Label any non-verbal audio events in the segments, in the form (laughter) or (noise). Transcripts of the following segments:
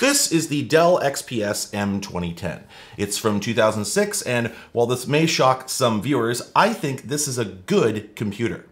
This is the Dell XPS M2010. It's from 2006, and while this may shock some viewers, I think this is a good computer.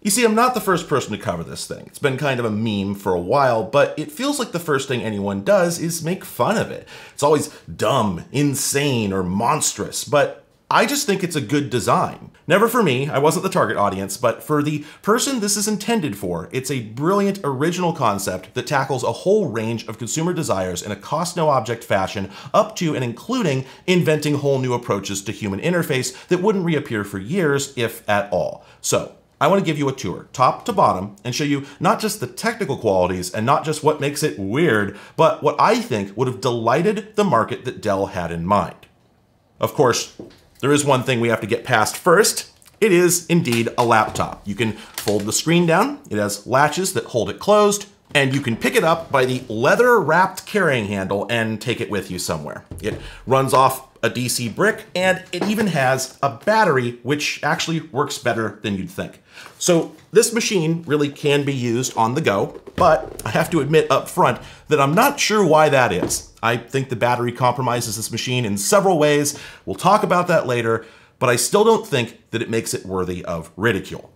You see, I'm not the first person to cover this thing. It's been kind of a meme for a while, but it feels like the first thing anyone does is make fun of it. It's always dumb, insane, or monstrous, but I just think it's a good design. Never for me, I wasn't the target audience, but for the person this is intended for, it's a brilliant original concept that tackles a whole range of consumer desires in a cost-no-object fashion, up to and including inventing whole new approaches to human interface that wouldn't reappear for years, if at all. So, I want to give you a tour, top to bottom, and show you not just the technical qualities and not just what makes it weird, but what I think would have delighted the market that Dell had in mind. Of course, there is one thing we have to get past first. It is indeed a laptop. You can fold the screen down, it has latches that hold it closed, and you can pick it up by the leather wrapped carrying handle and take it with you somewhere. It runs off a DC brick, and it even has a battery, which actually works better than you'd think. So this machine really can be used on the go, but I have to admit up front that I'm not sure why that is. I think the battery compromises this machine in several ways. We'll talk about that later, but I still don't think that it makes it worthy of ridicule.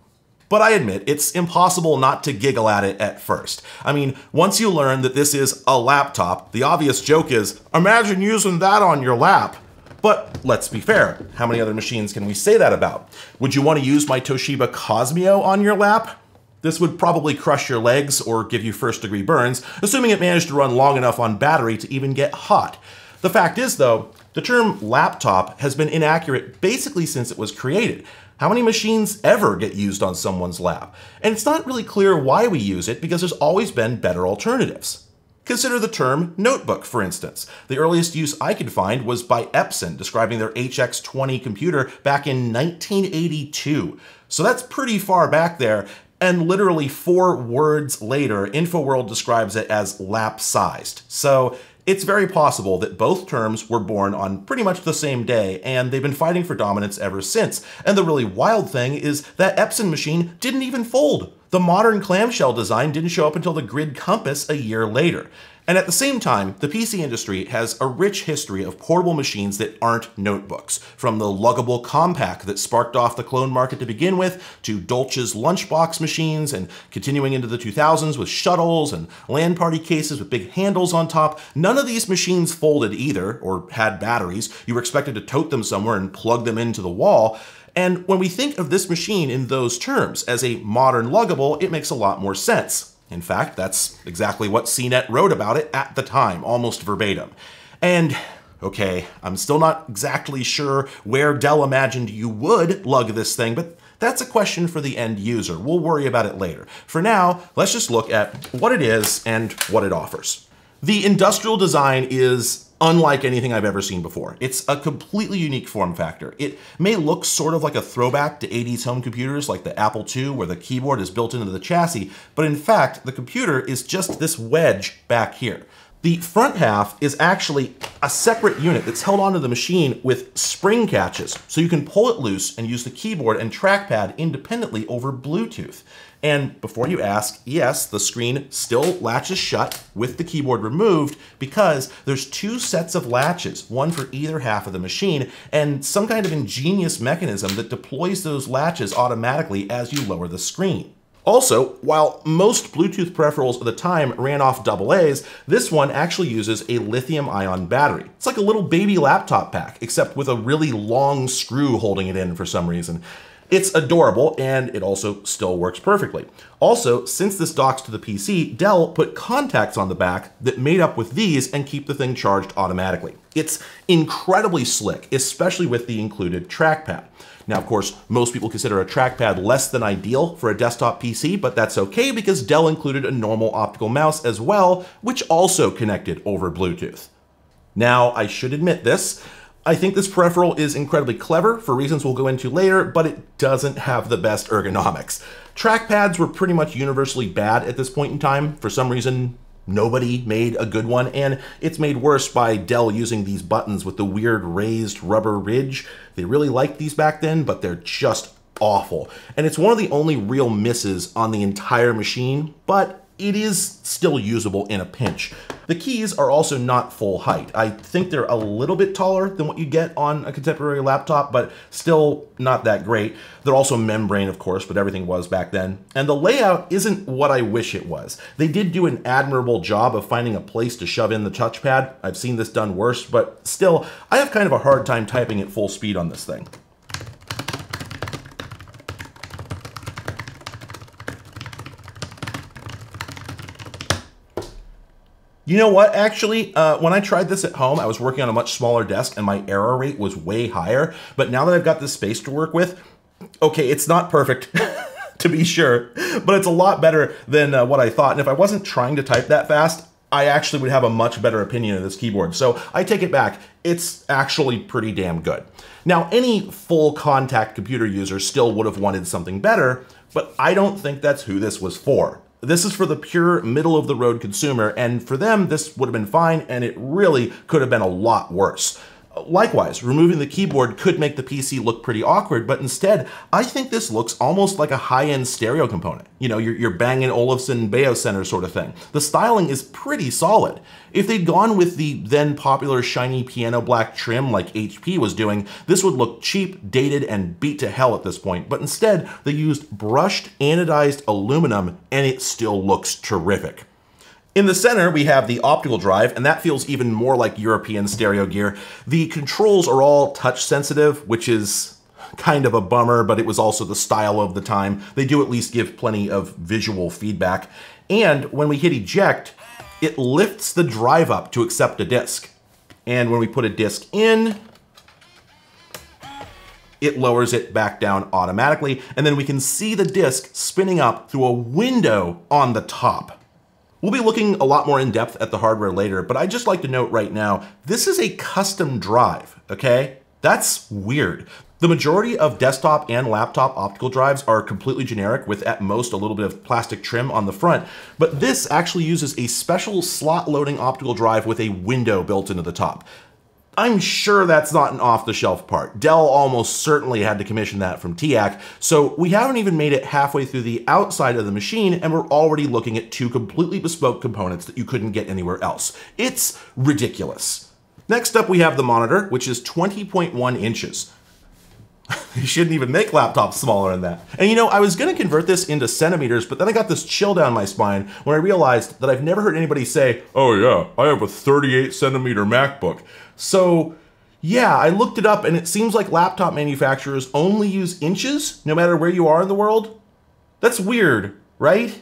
But I admit, it's impossible not to giggle at it at first. I mean, once you learn that this is a laptop, the obvious joke is, imagine using that on your lap. But let's be fair, how many other machines can we say that about? Would you want to use my Toshiba Qosmio on your lap? This would probably crush your legs or give you first degree burns, assuming it managed to run long enough on battery to even get hot. The fact is though, the term laptop has been inaccurate basically since it was created. How many machines ever get used on someone's lap? And it's not really clear why we use it because there's always been better alternatives. Consider the term notebook, for instance. The earliest use I could find was by Epson, describing their HX20 computer back in 1982. So that's pretty far back there, and literally four words later, InfoWorld describes it as lap-sized. So it's very possible that both terms were born on pretty much the same day, and they've been fighting for dominance ever since. And the really wild thing is that Epson machine didn't even fold. The modern clamshell design didn't show up until the Grid Compass a year later. And at the same time, the PC industry has a rich history of portable machines that aren't notebooks, from the luggable Compaq that sparked off the clone market to begin with, to Dolch's lunchbox machines, and continuing into the 2000s with shuttles and LAN party cases with big handles on top. None of these machines folded either, or had batteries. You were expected to tote them somewhere and plug them into the wall. And when we think of this machine in those terms as a modern luggable, it makes a lot more sense. In fact, that's exactly what CNET wrote about it at the time, almost verbatim. And okay, I'm still not exactly sure where Dell imagined you would lug this thing, but that's a question for the end user. We'll worry about it later. For now, let's just look at what it is and what it offers. The industrial design is unlike anything I've ever seen before. It's a completely unique form factor. It may look sort of like a throwback to 80s home computers like the Apple II where the keyboard is built into the chassis, but in fact, the computer is just this wedge back here. The front half is actually a separate unit that's held onto the machine with spring catches, so you can pull it loose and use the keyboard and trackpad independently over Bluetooth. And before you ask, yes, the screen still latches shut with the keyboard removed because there's two sets of latches, one for either half of the machine, and some kind of ingenious mechanism that deploys those latches automatically as you lower the screen. Also, while most Bluetooth peripherals of the time ran off AA's, this one actually uses a lithium ion battery. It's like a little baby laptop pack, except with a really long screw holding it in for some reason. It's adorable and it also still works perfectly. Also, since this docks to the PC, Dell put contacts on the back that made up with these and keep the thing charged automatically. It's incredibly slick, especially with the included trackpad. Now, of course, most people consider a trackpad less than ideal for a desktop PC, but that's okay because Dell included a normal optical mouse as well, which also connected over Bluetooth. Now, I should admit this, I think this peripheral is incredibly clever for reasons we'll go into later, but it doesn't have the best ergonomics. Trackpads were pretty much universally bad at this point in time. For some reason, Nobody made a good one, and it's made worse by Dell using these buttons with the weird raised rubber ridge. They really liked these back then, but they're just awful. And it's one of the only real misses on the entire machine, but it is still usable in a pinch. The keys are also not full height. I think they're a little bit taller than what you get on a contemporary laptop, but still not that great. They're also membrane, of course, but everything was back then. And the layout isn't what I wish it was. They did do an admirable job of finding a place to shove in the touchpad. I've seen this done worse, but still, I have kind of a hard time typing at full speed on this thing. You know what? Actually, uh, when I tried this at home, I was working on a much smaller desk and my error rate was way higher. But now that I've got this space to work with, okay, it's not perfect. (laughs) to be sure, but it's a lot better than uh, what I thought. And if I wasn't trying to type that fast, I actually would have a much better opinion of this keyboard. So I take it back. It's actually pretty damn good. Now, any full contact computer user still would have wanted something better, but I don't think that's who this was for. This is for the pure middle of the road consumer, and for them, this would have been fine, and it really could have been a lot worse. Likewise, removing the keyboard could make the PC look pretty awkward, but instead, I think this looks almost like a high-end stereo component. You know, your, your Bang & Olufsen BeoCenter sort of thing. The styling is pretty solid. If they'd gone with the then popular shiny piano black trim like HP was doing, this would look cheap, dated, and beat to hell at this point, but instead, they used brushed anodized aluminum, and it still looks terrific. In the center, we have the optical drive, and that feels even more like European stereo gear. The controls are all touch sensitive, which is kind of a bummer, but it was also the style of the time. They do at least give plenty of visual feedback. And when we hit eject, it lifts the drive up to accept a disk. And when we put a disk in, it lowers it back down automatically. And then we can see the disk spinning up through a window on the top. We'll be looking a lot more in depth at the hardware later, but I'd just like to note right now, this is a custom drive, okay? That's weird. The majority of desktop and laptop optical drives are completely generic with at most a little bit of plastic trim on the front, but this actually uses a special slot loading optical drive with a window built into the top. I'm sure that's not an off-the-shelf part. Dell almost certainly had to commission that from TEAC, so we haven't even made it halfway through the outside of the machine and we're already looking at two completely bespoke components that you couldn't get anywhere else. It's ridiculous. Next up we have the monitor, which is 20.1 inches. (laughs) you shouldn't even make laptops smaller than that. And you know, I was gonna convert this into centimeters, but then I got this chill down my spine when I realized that I've never heard anybody say, oh yeah, I have a 38 centimeter MacBook. So yeah, I looked it up and it seems like laptop manufacturers only use inches no matter where you are in the world. That's weird, right?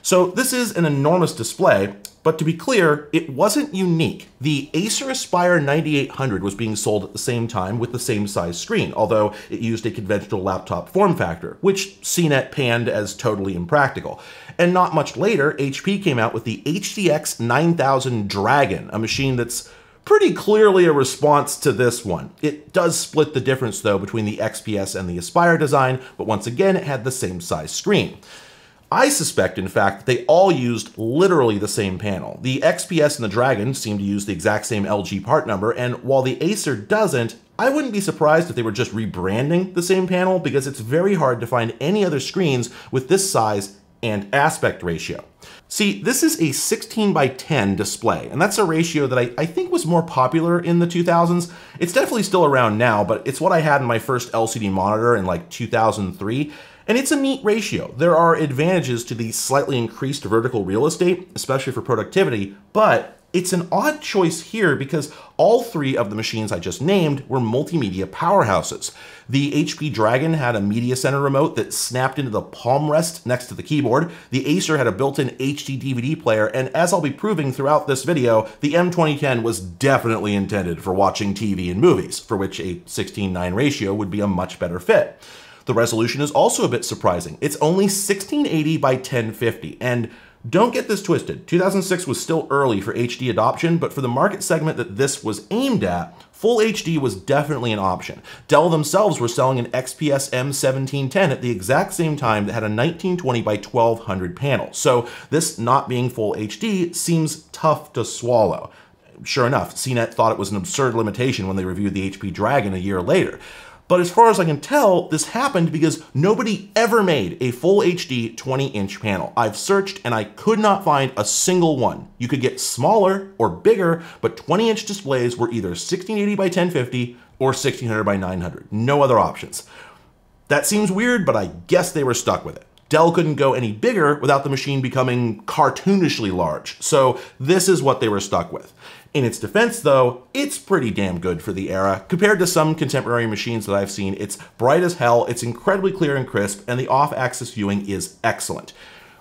So this is an enormous display, but to be clear, it wasn't unique. The Acer Aspire 9800 was being sold at the same time with the same size screen, although it used a conventional laptop form factor, which CNET panned as totally impractical. And not much later, HP came out with the HDX 9000 Dragon, a machine that's pretty clearly a response to this one. It does split the difference though between the XPS and the Aspire design, but once again it had the same size screen. I suspect, in fact, that they all used literally the same panel. The XPS and the Dragon seem to use the exact same LG part number, and while the Acer doesn't, I wouldn't be surprised if they were just rebranding the same panel because it's very hard to find any other screens with this size and aspect ratio. See, this is a 16 by 10 display, and that's a ratio that I, I, think was more popular in the 2000s. It's definitely still around now, but it's what I had in my first LCD monitor in like 2003, and it's a neat ratio. There are advantages to the slightly increased vertical real estate, especially for productivity, but it's an odd choice here because all three of the machines I just named were multimedia powerhouses. The HP Dragon had a media center remote that snapped into the palm rest next to the keyboard. The Acer had a built-in HD DVD player, and as I'll be proving throughout this video, the M2010 was definitely intended for watching TV and movies, for which a 16:9 ratio would be a much better fit. The resolution is also a bit surprising. It's only 1680 by 1050, and don't get this twisted. 2006 was still early for HD adoption, but for the market segment that this was aimed at, full HD was definitely an option. Dell themselves were selling an XPS M1710 at the exact same time that had a 1920 by 1200 panel. So this not being full HD seems tough to swallow. Sure enough, CNET thought it was an absurd limitation when they reviewed the HP Dragon a year later. But as far as I can tell, this happened because nobody ever made a full HD 20 inch panel. I've searched and I could not find a single one. You could get smaller or bigger, but 20 inch displays were either 1680 by 1050 or 1600 by 900. No other options. That seems weird, but I guess they were stuck with it. Dell couldn't go any bigger without the machine becoming cartoonishly large, so this is what they were stuck with. In its defense, though, it's pretty damn good for the era. Compared to some contemporary machines that I've seen, it's bright as hell, it's incredibly clear and crisp, and the off-axis viewing is excellent.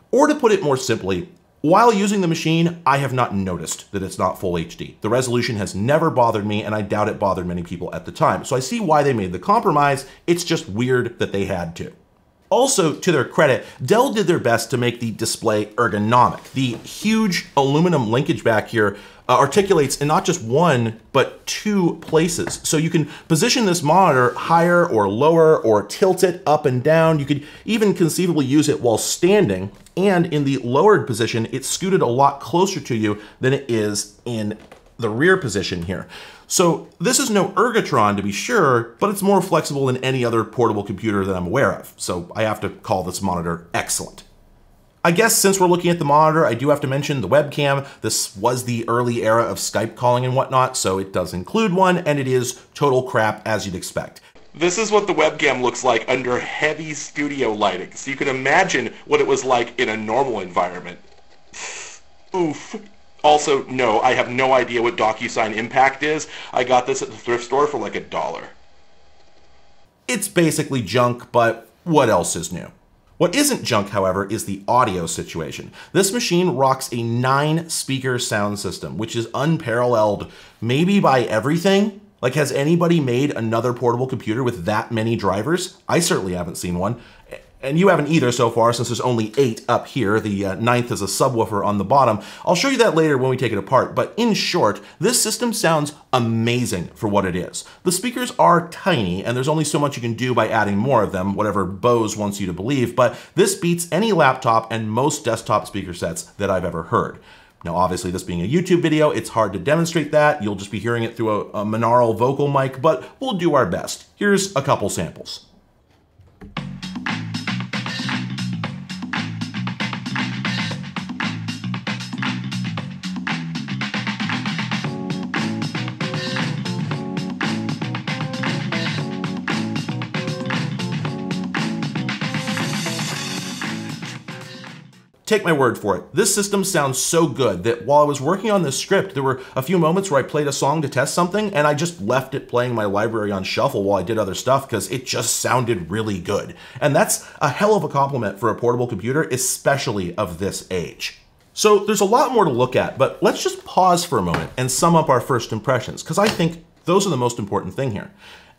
Or to put it more simply, while using the machine, I have not noticed that it's not full HD. The resolution has never bothered me, and I doubt it bothered many people at the time. So I see why they made the compromise, it's just weird that they had to. Also, to their credit, Dell did their best to make the display ergonomic. The huge aluminum linkage back here uh, articulates in not just one, but two places. So you can position this monitor higher or lower or tilt it up and down. You could even conceivably use it while standing. And in the lowered position, it's scooted a lot closer to you than it is in the rear position here. So this is no Ergotron to be sure, but it's more flexible than any other portable computer that I'm aware of. So I have to call this monitor excellent. I guess since we're looking at the monitor, I do have to mention the webcam. This was the early era of Skype calling and whatnot, so it does include one, and it is total crap as you'd expect. This is what the webcam looks like under heavy studio lighting, so you can imagine what it was like in a normal environment. Oof. Also, no, I have no idea what DocuSign Impact is. I got this at the thrift store for like a dollar. It's basically junk, but what else is new? What isn't junk, however, is the audio situation. This machine rocks a nine speaker sound system, which is unparalleled maybe by everything. Like, has anybody made another portable computer with that many drivers? I certainly haven't seen one and you haven't either so far since there's only eight up here. The uh, ninth is a subwoofer on the bottom. I'll show you that later when we take it apart, but in short, this system sounds amazing for what it is. The speakers are tiny, and there's only so much you can do by adding more of them, whatever Bose wants you to believe, but this beats any laptop and most desktop speaker sets that I've ever heard. Now, obviously, this being a YouTube video, it's hard to demonstrate that. You'll just be hearing it through a, a monaural vocal mic, but we'll do our best. Here's a couple samples. Take my word for it. This system sounds so good that while I was working on this script, there were a few moments where I played a song to test something and I just left it playing my library on shuffle while I did other stuff because it just sounded really good. And that's a hell of a compliment for a portable computer, especially of this age. So there's a lot more to look at, but let's just pause for a moment and sum up our first impressions because I think those are the most important thing here.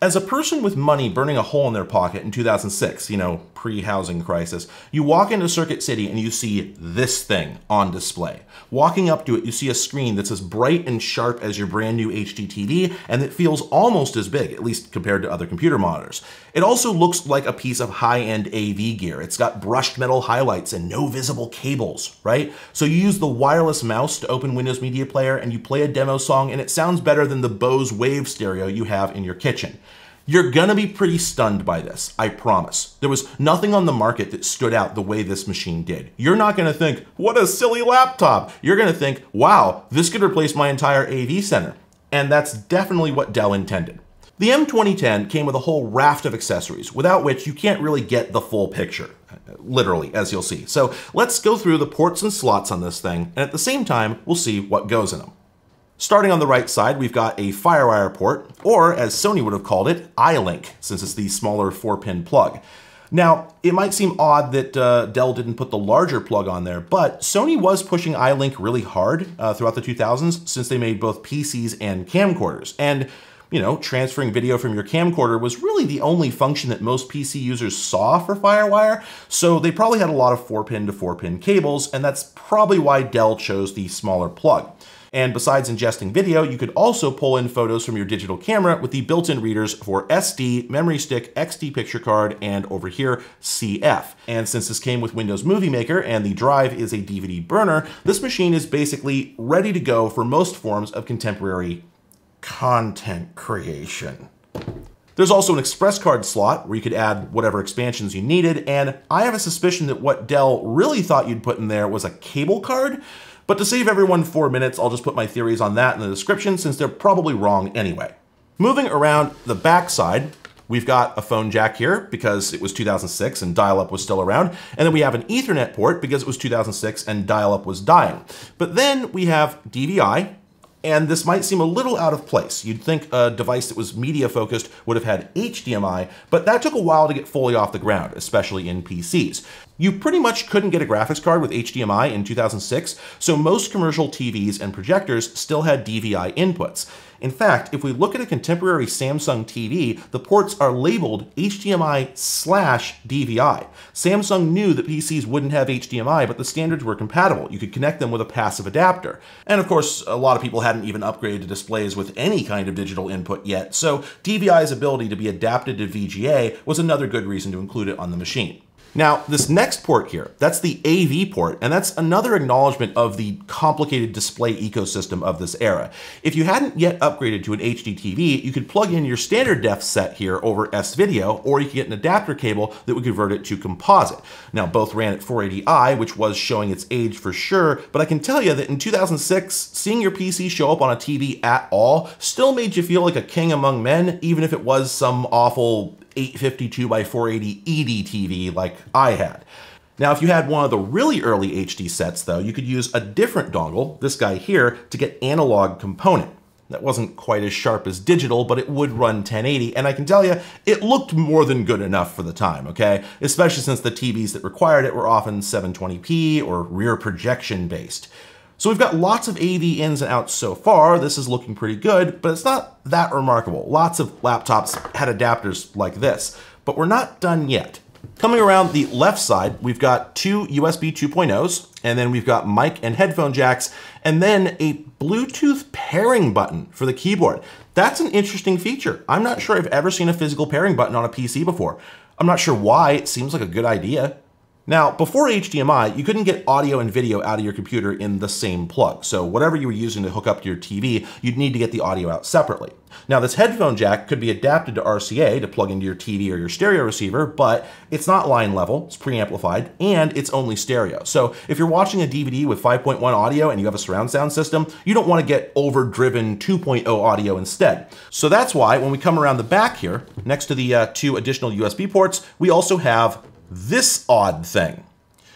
As a person with money burning a hole in their pocket in 2006, you know, pre-housing crisis, you walk into Circuit City and you see this thing on display. Walking up to it, you see a screen that's as bright and sharp as your brand new HD TV, and it feels almost as big, at least compared to other computer monitors. It also looks like a piece of high-end AV gear. It's got brushed metal highlights and no visible cables, right? So you use the wireless mouse to open Windows Media Player and you play a demo song and it sounds better than the Bose Wave stereo you have in your kitchen. You're gonna be pretty stunned by this, I promise. There was nothing on the market that stood out the way this machine did. You're not gonna think, what a silly laptop. You're gonna think, wow, this could replace my entire AV center. And that's definitely what Dell intended. The M2010 came with a whole raft of accessories, without which you can't really get the full picture, literally, as you'll see. So let's go through the ports and slots on this thing, and at the same time, we'll see what goes in them. Starting on the right side, we've got a FireWire port, or as Sony would have called it, iLink, since it's the smaller 4-pin plug. Now, it might seem odd that uh, Dell didn't put the larger plug on there, but Sony was pushing iLink really hard uh, throughout the 2000s since they made both PCs and camcorders. And, you know, transferring video from your camcorder was really the only function that most PC users saw for FireWire, so they probably had a lot of 4-pin to 4-pin cables, and that's probably why Dell chose the smaller plug. And besides ingesting video, you could also pull in photos from your digital camera with the built-in readers for SD, memory stick, XD picture card, and over here, CF. And since this came with Windows Movie Maker and the drive is a DVD burner, this machine is basically ready to go for most forms of contemporary content creation. There's also an express card slot where you could add whatever expansions you needed, and I have a suspicion that what Dell really thought you'd put in there was a cable card, but to save everyone four minutes, I'll just put my theories on that in the description since they're probably wrong anyway. Moving around the back side, we've got a phone jack here because it was 2006 and dial-up was still around, and then we have an ethernet port because it was 2006 and dial-up was dying. But then we have DVI, and this might seem a little out of place. You'd think a device that was media focused would have had HDMI, but that took a while to get fully off the ground, especially in PCs. You pretty much couldn't get a graphics card with HDMI in 2006, so most commercial TVs and projectors still had DVI inputs. In fact, if we look at a contemporary Samsung TV, the ports are labeled HDMI slash DVI. Samsung knew that PCs wouldn't have HDMI, but the standards were compatible. You could connect them with a passive adapter. And of course, a lot of people hadn't even upgraded to displays with any kind of digital input yet, so DVI's ability to be adapted to VGA was another good reason to include it on the machine. Now, this next port here, that's the AV port, and that's another acknowledgement of the complicated display ecosystem of this era. If you hadn't yet upgraded to an HD TV, you could plug in your standard def set here over S-Video, or you could get an adapter cable that would convert it to composite. Now, both ran at 480i, which was showing its age for sure, but I can tell you that in 2006, seeing your PC show up on a TV at all still made you feel like a king among men, even if it was some awful 852 by 480 ED TV like I had. Now, if you had one of the really early HD sets, though, you could use a different dongle, this guy here, to get analog component. That wasn't quite as sharp as digital, but it would run 1080, and I can tell you, it looked more than good enough for the time, okay? Especially since the TVs that required it were often 720p or rear projection based. So we've got lots of AV ins and outs so far. This is looking pretty good, but it's not that remarkable. Lots of laptops had adapters like this, but we're not done yet. Coming around the left side, we've got two USB 2.0s, and then we've got mic and headphone jacks, and then a Bluetooth pairing button for the keyboard. That's an interesting feature. I'm not sure I've ever seen a physical pairing button on a PC before. I'm not sure why, it seems like a good idea. Now, before HDMI, you couldn't get audio and video out of your computer in the same plug. So whatever you were using to hook up to your TV, you'd need to get the audio out separately. Now, this headphone jack could be adapted to RCA to plug into your TV or your stereo receiver, but it's not line level, it's preamplified, and it's only stereo. So if you're watching a DVD with 5.1 audio and you have a surround sound system, you don't want to get overdriven 2.0 audio instead. So that's why when we come around the back here, next to the uh, two additional USB ports, we also have this odd thing.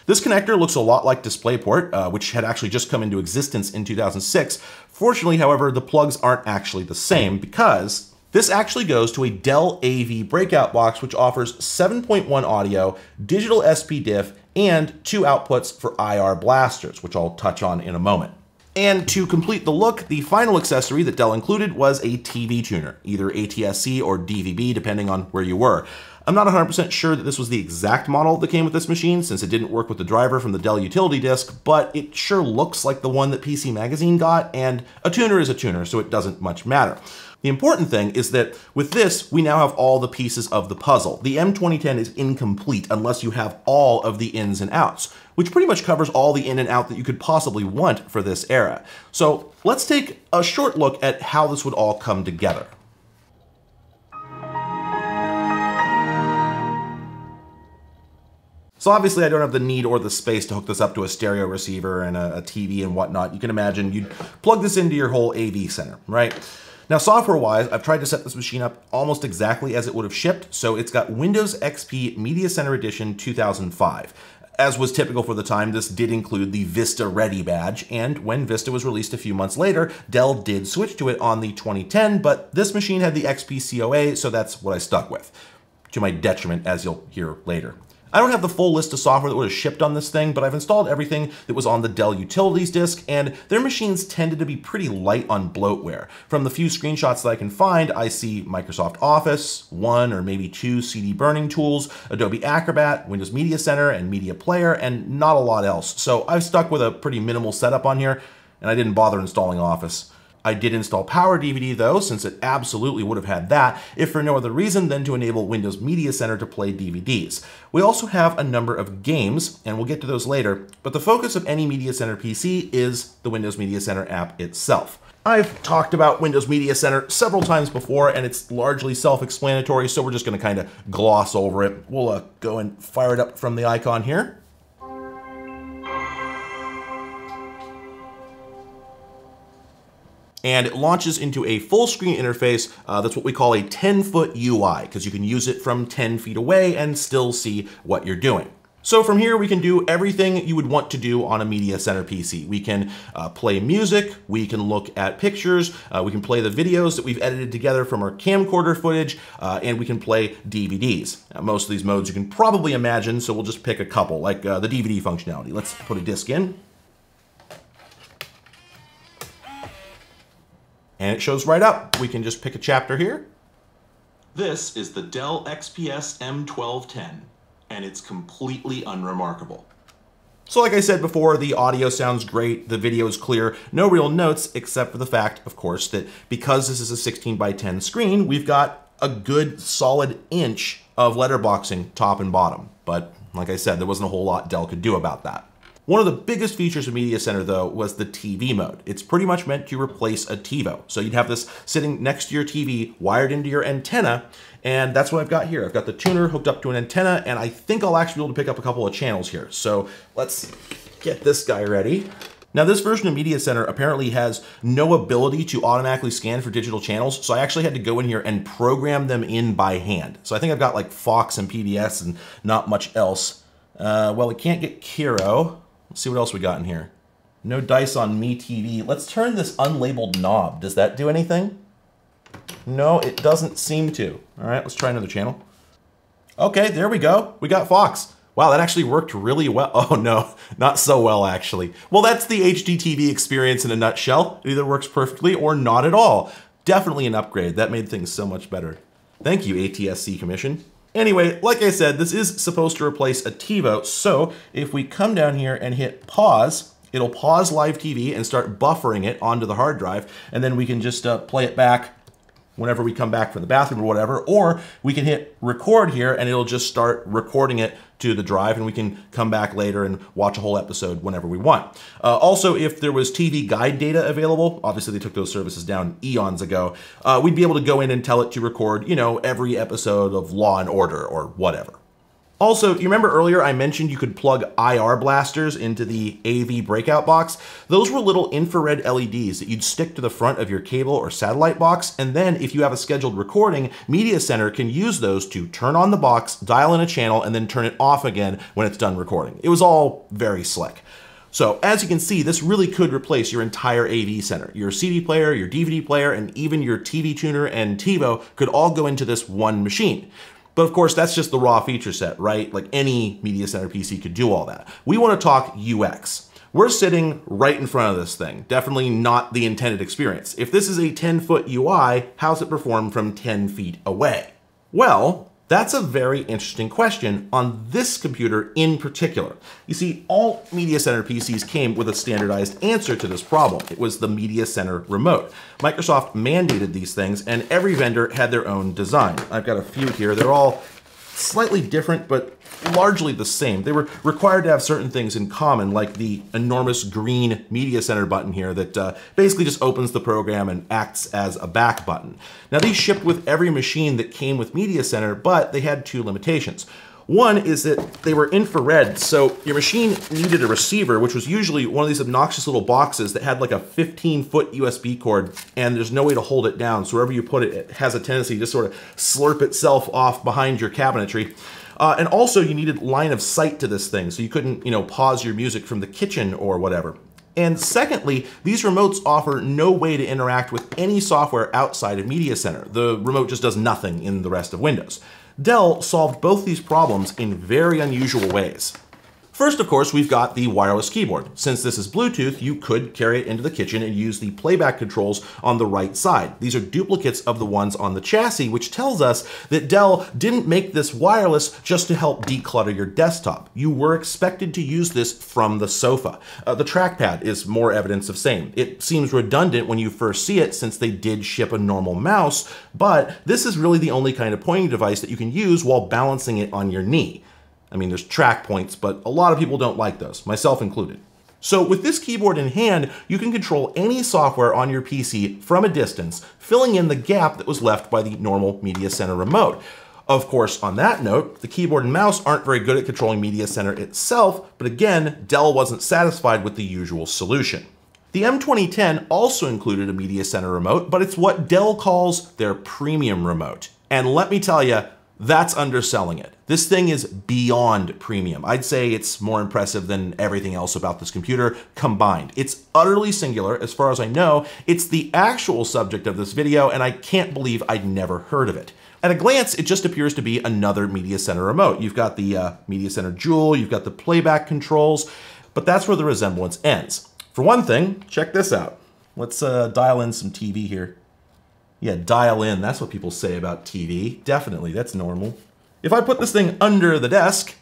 This connector looks a lot like DisplayPort, uh, which had actually just come into existence in 2006. Fortunately, however, the plugs aren't actually the same because this actually goes to a Dell AV breakout box, which offers 7.1 audio, digital SPDIF, and two outputs for IR blasters, which I'll touch on in a moment. And to complete the look, the final accessory that Dell included was a TV tuner, either ATSC or DVB, depending on where you were. I'm not 100% sure that this was the exact model that came with this machine since it didn't work with the driver from the Dell utility disk, but it sure looks like the one that PC Magazine got, and a tuner is a tuner, so it doesn't much matter. The important thing is that with this, we now have all the pieces of the puzzle. The M2010 is incomplete unless you have all of the ins and outs, which pretty much covers all the in and out that you could possibly want for this era. So let's take a short look at how this would all come together. So obviously I don't have the need or the space to hook this up to a stereo receiver and a, a TV and whatnot. You can imagine you'd plug this into your whole AV center, right? Now, software-wise, I've tried to set this machine up almost exactly as it would have shipped, so it's got Windows XP Media Center Edition 2005. As was typical for the time, this did include the Vista Ready badge, and when Vista was released a few months later, Dell did switch to it on the 2010, but this machine had the XP COA, so that's what I stuck with, to my detriment, as you'll hear later. I don't have the full list of software that would have shipped on this thing, but I've installed everything that was on the Dell Utilities disk, and their machines tended to be pretty light on bloatware. From the few screenshots that I can find, I see Microsoft Office, one or maybe two CD burning tools, Adobe Acrobat, Windows Media Center, and Media Player, and not a lot else. So I've stuck with a pretty minimal setup on here, and I didn't bother installing Office. I did install Power DVD though, since it absolutely would have had that, if for no other reason than to enable Windows Media Center to play DVDs. We also have a number of games, and we'll get to those later, but the focus of any Media Center PC is the Windows Media Center app itself. I've talked about Windows Media Center several times before, and it's largely self-explanatory, so we're just going to kind of gloss over it. We'll uh, go and fire it up from the icon here. And it launches into a full screen interface. Uh, that's what we call a 10 foot UI because you can use it from 10 feet away and still see what you're doing. So from here, we can do everything you would want to do on a Media Center PC. We can uh, play music, we can look at pictures, uh, we can play the videos that we've edited together from our camcorder footage, uh, and we can play DVDs. Now, most of these modes you can probably imagine, so we'll just pick a couple, like uh, the DVD functionality. Let's put a disc in. And it shows right up. We can just pick a chapter here. This is the Dell XPS M1210 and it's completely unremarkable. So like I said before, the audio sounds great, the video is clear, no real notes except for the fact, of course, that because this is a 16 by 10 screen, we've got a good solid inch of letterboxing top and bottom. But like I said, there wasn't a whole lot Dell could do about that. One of the biggest features of Media Center, though, was the TV mode. It's pretty much meant to replace a TiVo. So you'd have this sitting next to your TV, wired into your antenna, and that's what I've got here. I've got the tuner hooked up to an antenna, and I think I'll actually be able to pick up a couple of channels here. So let's get this guy ready. Now this version of Media Center apparently has no ability to automatically scan for digital channels, so I actually had to go in here and program them in by hand. So I think I've got like Fox and PBS and not much else. Uh, well, we can't get KIRO. See what else we got in here. No dice on Me TV. Let's turn this unlabeled knob. Does that do anything? No, it doesn't seem to. All right, let's try another channel. Okay, there we go. We got Fox. Wow, that actually worked really well. (laughs) Oh no, not so well actually. Well, that's the HDTV experience in a nutshell. It either works perfectly or not at all. Definitely an upgrade. That made things so much better. Thank you, ATSC Commission. Anyway, like I said, this is supposed to replace a TiVo, so if we come down here and hit pause, it'll pause live TV and start buffering it onto the hard drive, and then we can just uh, play it back whenever we come back from the bathroom or whatever, or we can hit record here and it'll just start recording it to the drive and we can come back later and watch a whole episode whenever we want. Uh, also, if there was TV guide data available, obviously they took those services down eons ago, uh, we'd be able to go in and tell it to record, you know, every episode of Law and Order or whatever. Also, you remember earlier I mentioned you could plug IR blasters into the AV breakout box? Those were little infrared LEDs that you'd stick to the front of your cable or satellite box, and then if you have a scheduled recording, Media Center can use those to turn on the box, dial in a channel, and then turn it off again when it's done recording. It was all very slick. So as you can see, this really could replace your entire AV center. Your CD player, your DVD player, and even your TV tuner and TiVo could all go into this one machine. But of course, that's just the raw feature set, right? Like any Media Center PC could do all that. We want to talk UX. We're sitting right in front of this thing. Definitely not the intended experience. If this is a 10 foot UI, how's it perform from 10 feet away? Well, that's a very interesting question on this computer in particular. You see, all Media Center PCs came with a standardized answer to this problem. It was the Media Center remote. Microsoft mandated these things and every vendor had their own design. I've got a few here. They're all slightly different, but largely the same. They were required to have certain things in common, like the enormous green Media Center button here that uh, basically just opens the program and acts as a back button. Now these shipped with every machine that came with Media Center, but they had two limitations. One is that they were infrared, so your machine needed a receiver, which was usually one of these obnoxious little boxes that had like a 15 foot USB cord, and there's no way to hold it down. So wherever you put it, it has a tendency to sort of slurp itself off behind your cabinetry. Uh, and also you needed line of sight to this thing, so you couldn't, you know, pause your music from the kitchen or whatever. And secondly, these remotes offer no way to interact with any software outside of Media Center. The remote just does nothing in the rest of Windows. Dell solved both these problems in very unusual ways. First, of course, we've got the wireless keyboard. Since this is Bluetooth, you could carry it into the kitchen and use the playback controls on the right side. These are duplicates of the ones on the chassis, which tells us that Dell didn't make this wireless just to help declutter your desktop. You were expected to use this from the sofa. Uh, the trackpad is more evidence of same. It seems redundant when you first see it since they did ship a normal mouse, but this is really the only kind of pointing device that you can use while balancing it on your knee. I mean, there's track points, but a lot of people don't like those, myself included. So with this keyboard in hand, you can control any software on your PC from a distance, filling in the gap that was left by the normal Media Center remote. Of course, on that note, the keyboard and mouse aren't very good at controlling Media Center itself, but again, Dell wasn't satisfied with the usual solution. The M2010 also included a Media Center remote, but it's what Dell calls their premium remote. And let me tell you, that's underselling it. This thing is beyond premium. I'd say it's more impressive than everything else about this computer combined. It's utterly singular, as far as I know. It's the actual subject of this video, and I can't believe I'd never heard of it. At a glance, it just appears to be another Media Center remote. You've got the uh, Media Center Jewel, you've got the playback controls, but that's where the resemblance ends. For one thing, check this out. Let's uh, dial in some TV here. Yeah, dial in, that's what people say about TV. Definitely, that's normal. If I put this thing under the desk,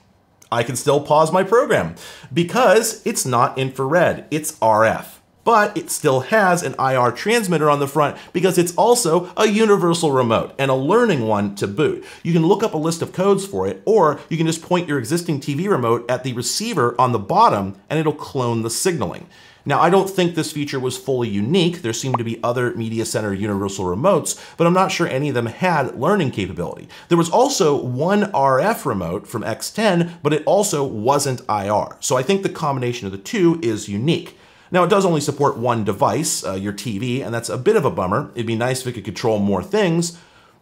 I can still pause my program because it's not infrared, it's RF but it still has an IR transmitter on the front because it's also a universal remote and a learning one to boot. You can look up a list of codes for it, or you can just point your existing TV remote at the receiver on the bottom and it'll clone the signaling. Now, I don't think this feature was fully unique. There seemed to be other Media Center universal remotes, but I'm not sure any of them had learning capability. There was also one RF remote from X10, but it also wasn't IR. So I think the combination of the two is unique. Now, it does only support one device, uh, your TV, and that's a bit of a bummer. It'd be nice if it could control more things,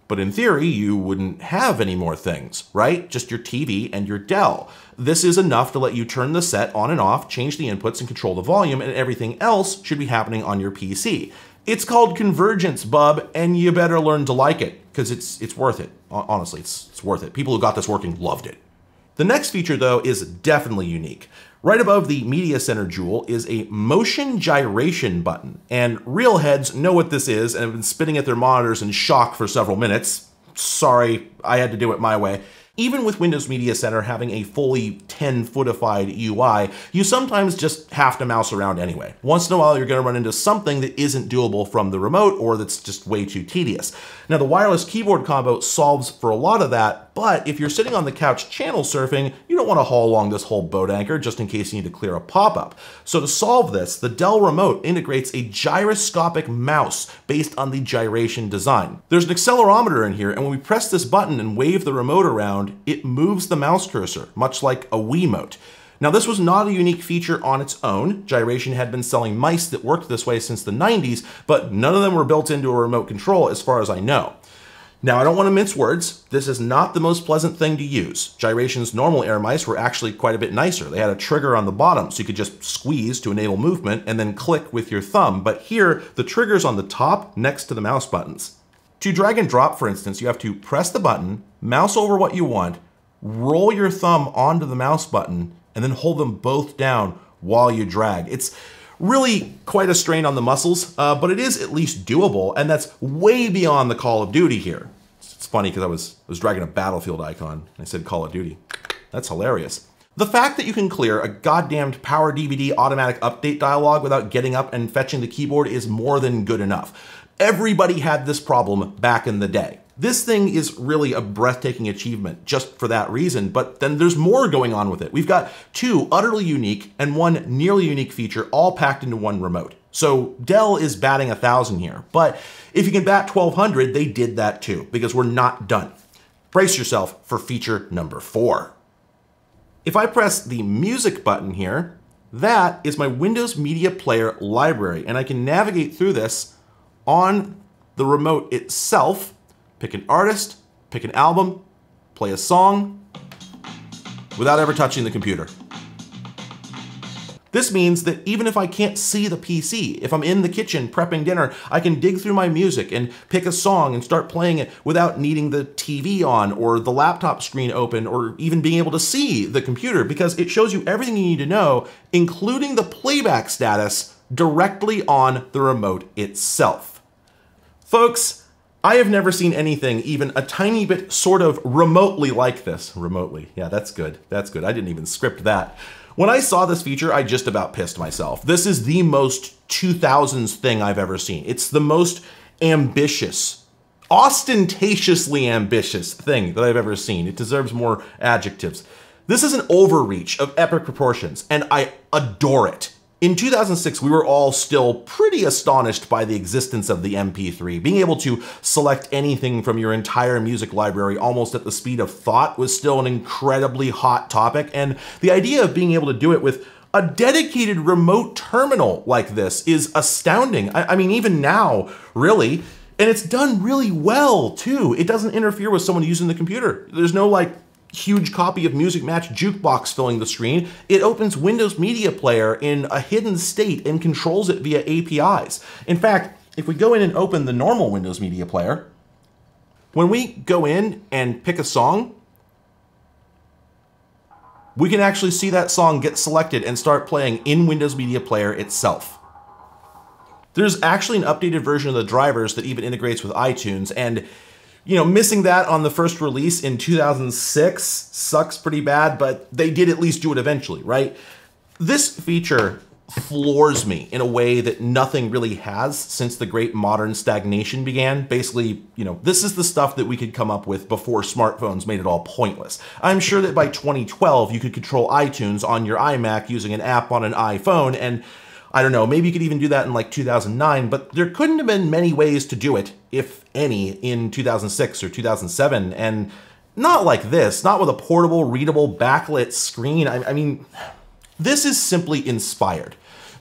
but in theory, you wouldn't have any more things, right? Just your TV and your Dell. This is enough to let you turn the set on and off, change the inputs, and control the volume, and everything else should be happening on your PC. It's called convergence, bub, and you better learn to like it, because it's, it's worth it. Honestly, it's, it's worth it. People who got this working loved it. The next feature, though, is definitely unique. Right above the Media Center jewel is a motion gyration button, and real heads know what this is and have been spitting at their monitors in shock for several minutes. Sorry, I had to do it my way. Even with Windows Media Center having a fully 10-footified UI, you sometimes just have to mouse around anyway. Once in a while, you're gonna run into something that isn't doable from the remote or that's just way too tedious. Now, the wireless keyboard combo solves for a lot of that, but if you're sitting on the couch channel surfing, you don't wanna haul along this whole boat anchor just in case you need to clear a pop-up. So to solve this, the Dell remote integrates a gyroscopic mouse based on the gyration design. There's an accelerometer in here, and when we press this button and wave the remote around, around, it moves the mouse cursor, much like a Wiimote. Now, this was not a unique feature on its own. Gyration had been selling mice that worked this way since the 90s, but none of them were built into a remote control as far as I know. Now, I don't want to mince words. This is not the most pleasant thing to use. Gyration's normal air mice were actually quite a bit nicer. They had a trigger on the bottom, so you could just squeeze to enable movement and then click with your thumb. But here, the trigger's on the top next to the mouse buttons. To drag and drop, for instance, you have to press the button, mouse over what you want, roll your thumb onto the mouse button, and then hold them both down while you drag. It's really quite a strain on the muscles, uh, but it is at least doable, and that's way beyond the Call of Duty here. It's funny because I was, was dragging a Battlefield icon, and I said Call of Duty. That's hilarious. The fact that you can clear a goddamned Power DVD automatic update dialog without getting up and fetching the keyboard is more than good enough. Everybody had this problem back in the day. This thing is really a breathtaking achievement just for that reason, but then there's more going on with it. We've got two utterly unique and one nearly unique feature all packed into one remote. So Dell is batting a thousand here, but if you can bat 1200, they did that too, because we're not done. Brace yourself for feature number four. If I press the music button here, that is my Windows Media Player library, and I can navigate through this on the remote itself, pick an artist, pick an album, play a song, without ever touching the computer. This means that even if I can't see the PC, if I'm in the kitchen prepping dinner, I can dig through my music and pick a song and start playing it without needing the TV on or the laptop screen open or even being able to see the computer because it shows you everything you need to know, including the playback status, directly on the remote itself. Folks, I have never seen anything even a tiny bit sort of remotely like this. Remotely. Yeah, that's good. That's good. I didn't even script that. When I saw this feature, I just about pissed myself. This is the most 2000s thing I've ever seen. It's the most ambitious, ostentatiously ambitious thing that I've ever seen. It deserves more adjectives. This is an overreach of epic proportions, and I adore it. In 2006, we were all still pretty astonished by the existence of the MP3. Being able to select anything from your entire music library almost at the speed of thought was still an incredibly hot topic, and the idea of being able to do it with a dedicated remote terminal like this is astounding. I, I mean, even now, really. And it's done really well, too. It doesn't interfere with someone using the computer. There's no like huge copy of Music Match Jukebox filling the screen. It opens Windows Media Player in a hidden state and controls it via APIs. In fact, if we go in and open the normal Windows Media Player, when we go in and pick a song, we can actually see that song get selected and start playing in Windows Media Player itself. There's actually an updated version of the drivers that even integrates with iTunes, and you know, missing that on the first release in 2006 sucks pretty bad, but they did at least do it eventually, right? This feature floors me in a way that nothing really has since the great modern stagnation began. Basically, you know, this is the stuff that we could come up with before smartphones made it all pointless. I'm sure that by 2012 you could control iTunes on your iMac using an app on an iPhone and I don't know, maybe you could even do that in like 2009, but there couldn't have been many ways to do it, if any, in 2006 or 2007. And not like this, not with a portable, readable, backlit screen. I, I mean, this is simply inspired.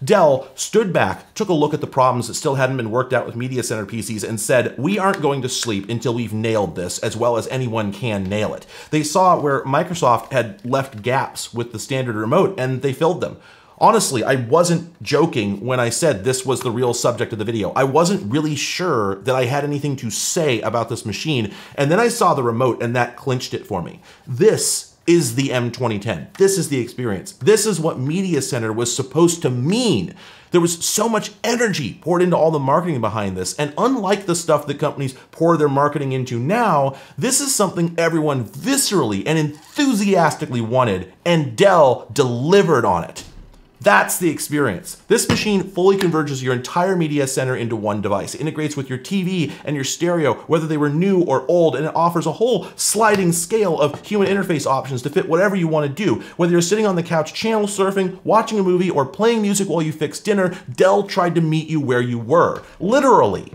Dell stood back, took a look at the problems that still hadn't been worked out with Media Center PCs, and said, We aren't going to sleep until we've nailed this as well as anyone can nail it. They saw where Microsoft had left gaps with the standard remote, and they filled them. Honestly, I wasn't joking when I said this was the real subject of the video. I wasn't really sure that I had anything to say about this machine, and then I saw the remote and that clinched it for me. This is the M2010. This is the experience. This is what Media Center was supposed to mean. There was so much energy poured into all the marketing behind this, and unlike the stuff that companies pour their marketing into now, this is something everyone viscerally and enthusiastically wanted, and Dell delivered on it. That's the experience. This machine fully converges your entire media center into one device. Integrates with your TV and your stereo, whether they were new or old, and it offers a whole sliding scale of human interface options to fit whatever you want to do. Whether you're sitting on the couch channel surfing, watching a movie, or playing music while you fix dinner, Dell tried to meet you where you were. Literally.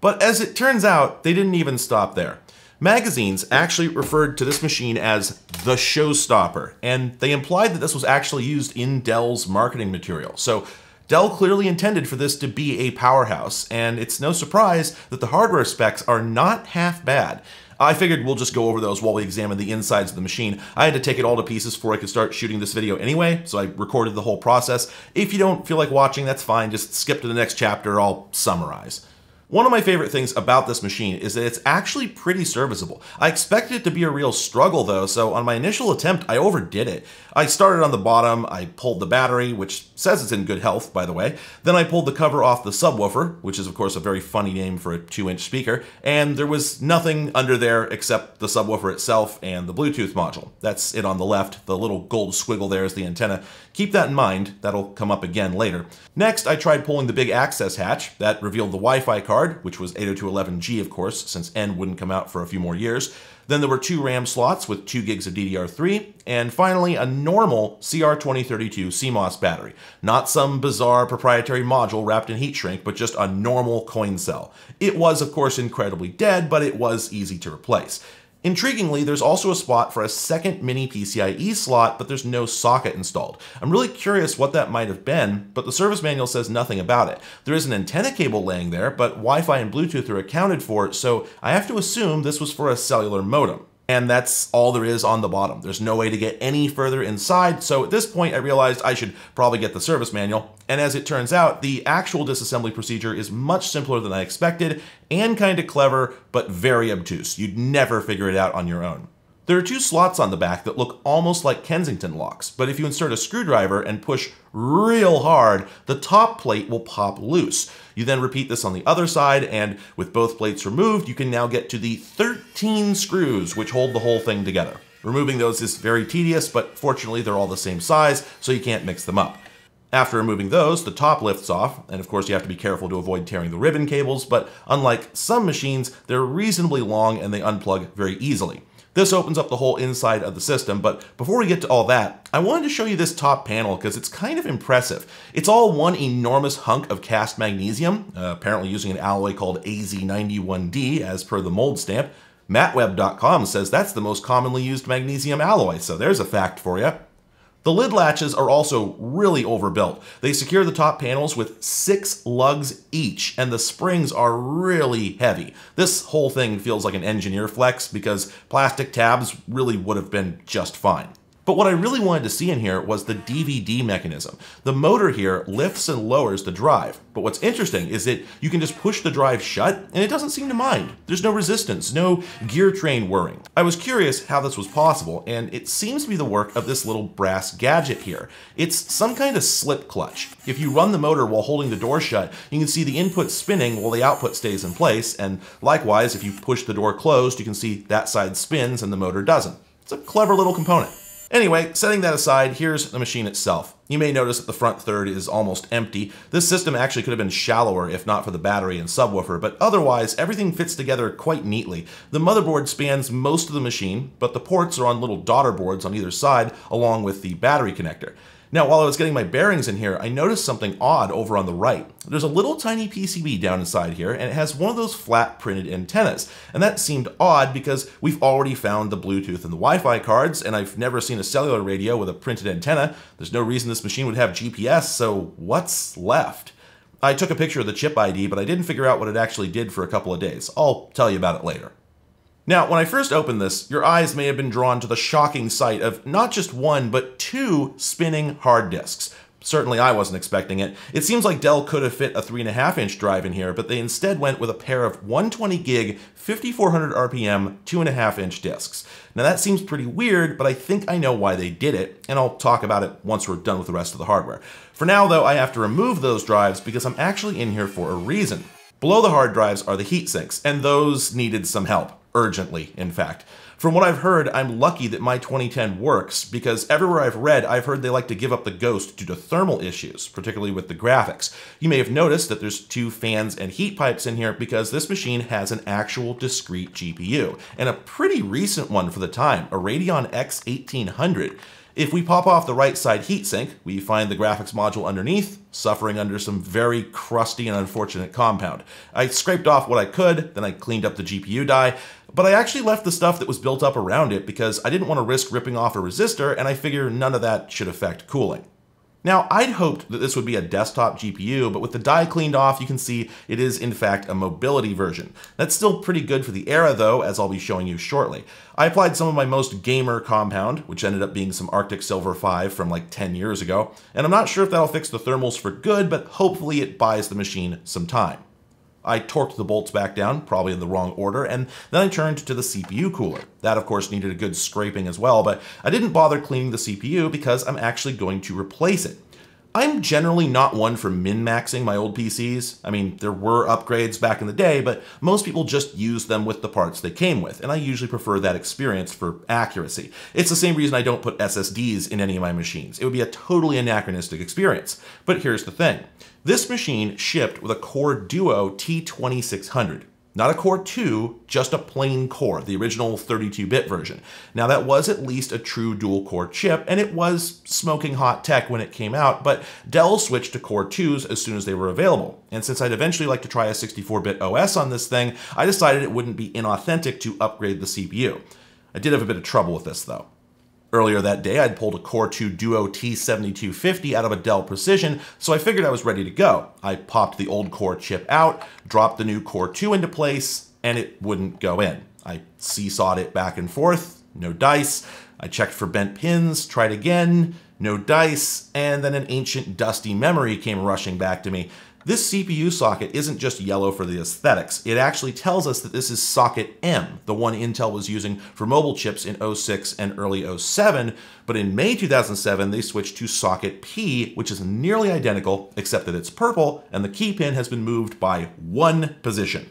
But as it turns out, they didn't even stop there. Magazines actually referred to this machine as the showstopper, and they implied that this was actually used in Dell's marketing material. So Dell clearly intended for this to be a powerhouse, and it's no surprise that the hardware specs are not half bad. I figured we'll just go over those while we examine the insides of the machine. I had to take it all to pieces before I could start shooting this video anyway, so I recorded the whole process. If you don't feel like watching, that's fine. Just skip to the next chapter, I'll summarize. One of my favorite things about this machine is that it's actually pretty serviceable. I expected it to be a real struggle though, so on my initial attempt, I overdid it. I started on the bottom, I pulled the battery, which says it's in good health, by the way. Then I pulled the cover off the subwoofer, which is of course a very funny name for a 2-inch speaker, and there was nothing under there except the subwoofer itself and the Bluetooth module. That's it on the left. The little gold squiggle there is the antenna. Keep that in mind, that'll come up again later. Next, I tried pulling the big access hatch. That revealed the Wi-Fi card which was 802.11g, of course, since N wouldn't come out for a few more years. Then there were two RAM slots with 2 gigs of DDR3, and finally a normal CR2032 CMOS battery. Not some bizarre proprietary module wrapped in heat shrink, but just a normal coin cell. It was, of course, incredibly dead, but it was easy to replace. Intriguingly, there's also a spot for a second mini PCIe slot, but there's no socket installed. I'm really curious what that might have been, but the service manual says nothing about it. There is an antenna cable laying there, but Wi-Fi and Bluetooth are accounted for, so I have to assume this was for a cellular modem. And that's all there is on the bottom. There's no way to get any further inside, so at this point I realized I should probably get the service manual. And as it turns out, the actual disassembly procedure is much simpler than I expected, and kinda clever, but very obtuse. You'd never figure it out on your own. There are two slots on the back that look almost like Kensington locks, but if you insert a screwdriver and push real hard, the top plate will pop loose. You then repeat this on the other side, and with both plates removed, you can now get to the 13 screws which hold the whole thing together. Removing those is very tedious, but fortunately they're all the same size, so you can't mix them up. After removing those, the top lifts off, and of course you have to be careful to avoid tearing the ribbon cables, but unlike some machines, they're reasonably long and they unplug very easily. This opens up the whole inside of the system, but before we get to all that, I wanted to show you this top panel because it's kind of impressive. It's all one enormous hunk of cast magnesium, uh, apparently using an alloy called AZ91D as per the mold stamp. MatWeb.com says that's the most commonly used magnesium alloy, so there's a fact for you. The lid latches are also really overbuilt. They secure the top panels with six lugs each, and the springs are really heavy. This whole thing feels like an engineer flex because plastic tabs really would have been just fine. But what I really wanted to see in here was the DVD mechanism. The motor here lifts and lowers the drive. But what's interesting is that you can just push the drive shut and it doesn't seem to mind. There's no resistance, no gear train whirring. I was curious how this was possible and it seems to be the work of this little brass gadget here. It's some kind of slip clutch. If you run the motor while holding the door shut, you can see the input spinning while the output stays in place. And likewise, if you push the door closed, you can see that side spins and the motor doesn't. It's a clever little component. Anyway, setting that aside, here's the machine itself. You may notice that the front third is almost empty. This system actually could have been shallower if not for the battery and subwoofer, but otherwise everything fits together quite neatly. The motherboard spans most of the machine, but the ports are on little daughter boards on either side along with the battery connector. Now, while I was getting my bearings in here, I noticed something odd over on the right. There's a little tiny PCB down inside here, and it has one of those flat printed antennas. And that seemed odd because we've already found the Bluetooth and the Wi-Fi cards, and I've never seen a cellular radio with a printed antenna. There's no reason this machine would have GPS, so what's left? I took a picture of the chip ID, but I didn't figure out what it actually did for a couple of days. I'll tell you about it later. Now, when I first opened this, your eyes may have been drawn to the shocking sight of not just one, but two spinning hard disks. Certainly I wasn't expecting it. It seems like Dell could have fit a 3.5 inch drive in here, but they instead went with a pair of 120 gig, 5400 RPM, 2.5 inch disks. Now that seems pretty weird, but I think I know why they did it, and I'll talk about it once we're done with the rest of the hardware. For now though, I have to remove those drives because I'm actually in here for a reason. Below the hard drives are the heat sinks, and those needed some help urgently, in fact. From what I've heard, I'm lucky that my 2010 works because everywhere I've read, I've heard they like to give up the ghost due to thermal issues, particularly with the graphics. You may have noticed that there's two fans and heat pipes in here because this machine has an actual discrete GPU, and a pretty recent one for the time, a Radeon X1800. If we pop off the right side heatsink, we find the graphics module underneath, suffering under some very crusty and unfortunate compound. I scraped off what I could, then I cleaned up the GPU die, but I actually left the stuff that was built up around it because I didn't want to risk ripping off a resistor and I figure none of that should affect cooling. Now, I'd hoped that this would be a desktop GPU, but with the die cleaned off, you can see it is in fact a mobility version. That's still pretty good for the era though, as I'll be showing you shortly. I applied some of my most gamer compound, which ended up being some Arctic Silver 5 from like 10 years ago, and I'm not sure if that'll fix the thermals for good, but hopefully it buys the machine some time. I torqued the bolts back down, probably in the wrong order, and then I turned to the CPU cooler. That, of course, needed a good scraping as well, but I didn't bother cleaning the CPU because I'm actually going to replace it. I'm generally not one for min-maxing my old PCs. I mean, there were upgrades back in the day, but most people just use them with the parts they came with, and I usually prefer that experience for accuracy. It's the same reason I don't put SSDs in any of my machines. It would be a totally anachronistic experience. But here's the thing. This machine shipped with a Core Duo T2600. Not a Core 2, just a plain core, the original 32-bit version. Now that was at least a true dual-core chip, and it was smoking hot tech when it came out, but Dell switched to Core 2s as soon as they were available. And since I'd eventually like to try a 64-bit OS on this thing, I decided it wouldn't be inauthentic to upgrade the CPU. I did have a bit of trouble with this though. Earlier that day, I'd pulled a Core 2 Duo T7250 out of a Dell Precision, so I figured I was ready to go. I popped the old Core chip out, dropped the new Core 2 into place, and it wouldn't go in. I seesawed it back and forth, no dice. I checked for bent pins, tried again, no dice, and then an ancient dusty memory came rushing back to me. This CPU socket isn't just yellow for the aesthetics, it actually tells us that this is socket M, the one Intel was using for mobile chips in 06 and early 07, but in May 2007 they switched to socket P, which is nearly identical except that it's purple and the key pin has been moved by one position.